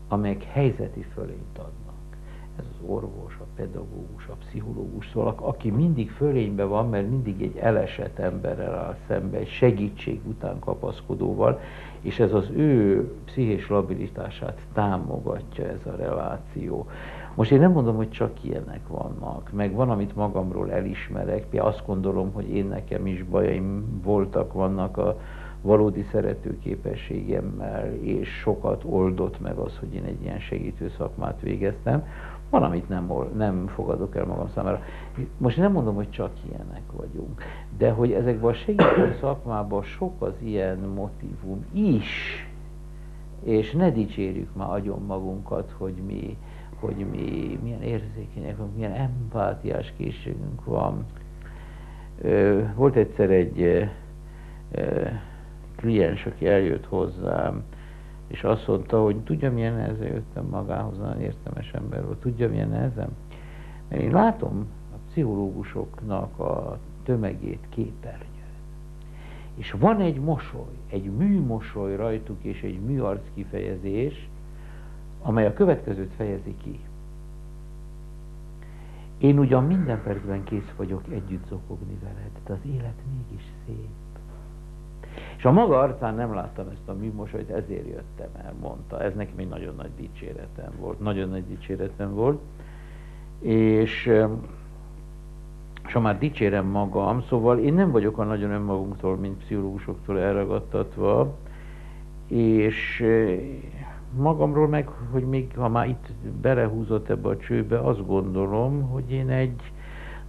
amelyek helyzeti fölényt adnak. Ez az orvos, a pedagógus, a pszichológus, szóval aki mindig fölényben van, mert mindig egy elesett emberrel áll szembe, egy segítség után kapaszkodóval, és ez az ő pszichés labilitását támogatja ez a reláció. Most én nem mondom, hogy csak ilyenek vannak, meg van, amit magamról elismerek, például azt gondolom, hogy én nekem is bajaim voltak, vannak a valódi szerető képességemmel, és sokat oldott meg az, hogy én egy ilyen segítő szakmát végeztem, valamit nem, nem fogadok el magam számára. Most nem mondom, hogy csak ilyenek vagyunk, de hogy ezekben a segítő szakmában sok az ilyen motivum is, és ne dicsérjük már agyon magunkat, hogy mi, hogy mi milyen érzékenyek vagyunk, milyen empátiás készségünk van. Volt egyszer egy kliens, aki eljött hozzám, és azt mondta, hogy tudja, milyen nehezen jöttem magához, nagyon értelmes ember volt, tudja, milyen nehezen? Mert én látom a pszichológusoknak a tömegét képernyőn. És van egy mosoly, egy műmosoly rajtuk, és egy műarc kifejezés, amely a következőt fejezi ki. Én ugyan minden percben kész vagyok együtt zokogni veled, de az élet mégis szép. És a maga arcán nem láttam ezt a műmosolyt, ezért jöttem el, mondta. Ez nekem egy nagyon nagy dicséretem volt, nagyon nagy dicséretem volt. És, és ha már dicsérem magam, szóval én nem vagyok a nagyon önmagunktól, mint pszichológusoktól elragadtatva, és magamról meg, hogy még ha már itt belehúzott ebbe a csőbe, azt gondolom, hogy én egy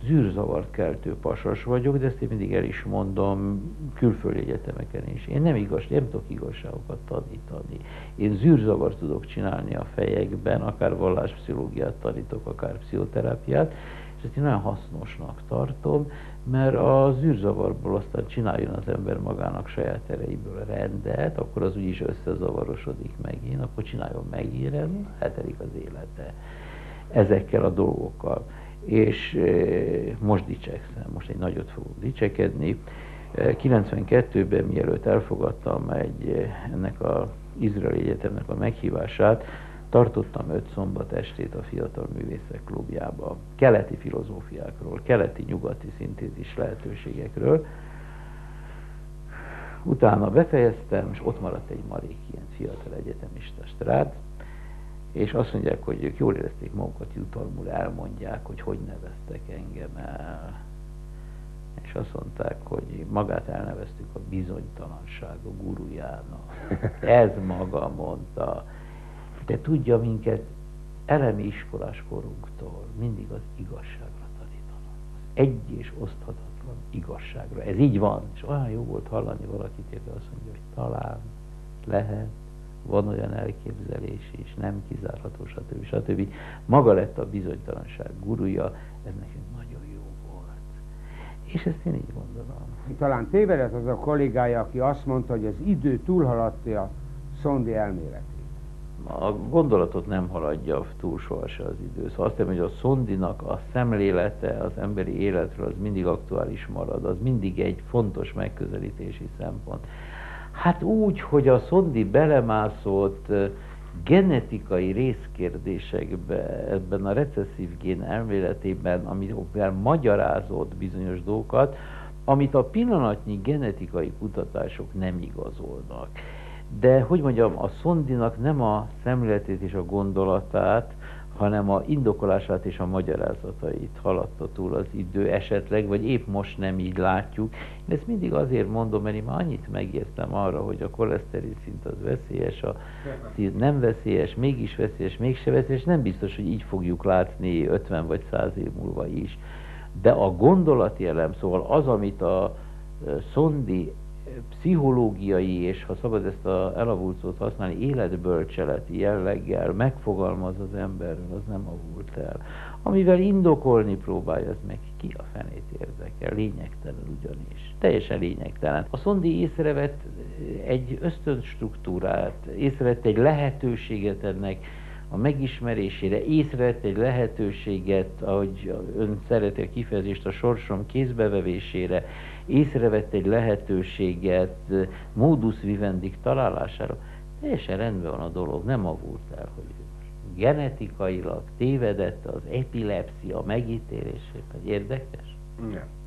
zűrzavart keltő pasas vagyok, de ezt én mindig el is mondom külföldi egyetemeken is. Én nem, igaz, nem tudok igazságokat tanítani. Én zűrzavart tudok csinálni a fejekben, akár valláspszichológiát tanítok, akár pszichoterápiát, és ezt én nagyon hasznosnak tartom, mert az űrzavarból aztán csináljon az ember magának saját ereiből rendet, akkor az úgyis összezavarosodik megint, akkor csináljon megint rendet, eltelik az élete ezekkel a dolgokkal. És most dicsekszem, most egy nagyot fogok dicsekedni. 92-ben, mielőtt elfogadtam egy, ennek az Izraeli Egyetemnek a meghívását, tartottam öt szombat estét a Fiatal Művészek Klubjába, keleti filozófiákról, keleti-nyugati szintézis lehetőségekről. Utána befejeztem, és ott maradt egy marék ilyen fiatal egyetemista strát, és azt mondják, hogy ők jól érezték magukat jutalmul, elmondják, hogy hogy neveztek engem el. És azt mondták, hogy magát elneveztük a bizonytalanság a gurujának. <laughs> Ez maga mondta de tudja minket elemi iskolás korunktól mindig az igazságra tanítanak. Az egy és oszthatatlan igazságra. Ez így van. És olyan jó volt hallani valakit, aki azt mondja, hogy talán lehet, van olyan elképzelés is, nem kizárható, stb. stb. Maga lett a bizonytalanság gurúja, ez nekünk nagyon jó volt. És ezt én így gondolom. Talán tévedett az a kollégája, aki azt mondta, hogy az idő túlhaladta a szondi elmélet a gondolatot nem haladja túl sohasem az idő. Szóval azt hiszem, hogy a szondinak a szemlélete az emberi életről az mindig aktuális marad, az mindig egy fontos megközelítési szempont. Hát úgy, hogy a szondi belemászott genetikai részkérdésekbe, ebben a recesszív gén elméletében, amivel magyarázott bizonyos dolgokat, amit a pillanatnyi genetikai kutatások nem igazolnak. De hogy mondjam, a szondinak nem a szemléletét és a gondolatát, hanem a indokolását és a magyarázatait haladta túl az idő esetleg, vagy épp most nem így látjuk. Én ezt mindig azért mondom, mert én már annyit megértem arra, hogy a koleszterin szint az veszélyes, a szint nem veszélyes, mégis veszélyes, mégse veszélyes, nem biztos, hogy így fogjuk látni 50 vagy 100 év múlva is. De a gondolati elem, szóval az, amit a szondi pszichológiai, és ha szabad ezt a elavult szót használni, életbölcseleti jelleggel megfogalmaz az emberről, az nem avult el. Amivel indokolni próbálja, az meg ki a fenét érdekel, lényegtelen ugyanis. Teljesen lényegtelen. A szondi észrevett egy ösztönstruktúrát, észrevett egy lehetőséget ennek a megismerésére, észrevett egy lehetőséget, ahogy ön szereti a kifejezést, a sorsom kézbevevésére, észrevett egy lehetőséget módusz vivendik találására, teljesen rendben van a dolog, nem avult el, hogy genetikailag tévedett az epilepsia megítélésében. Érdekes? Nem.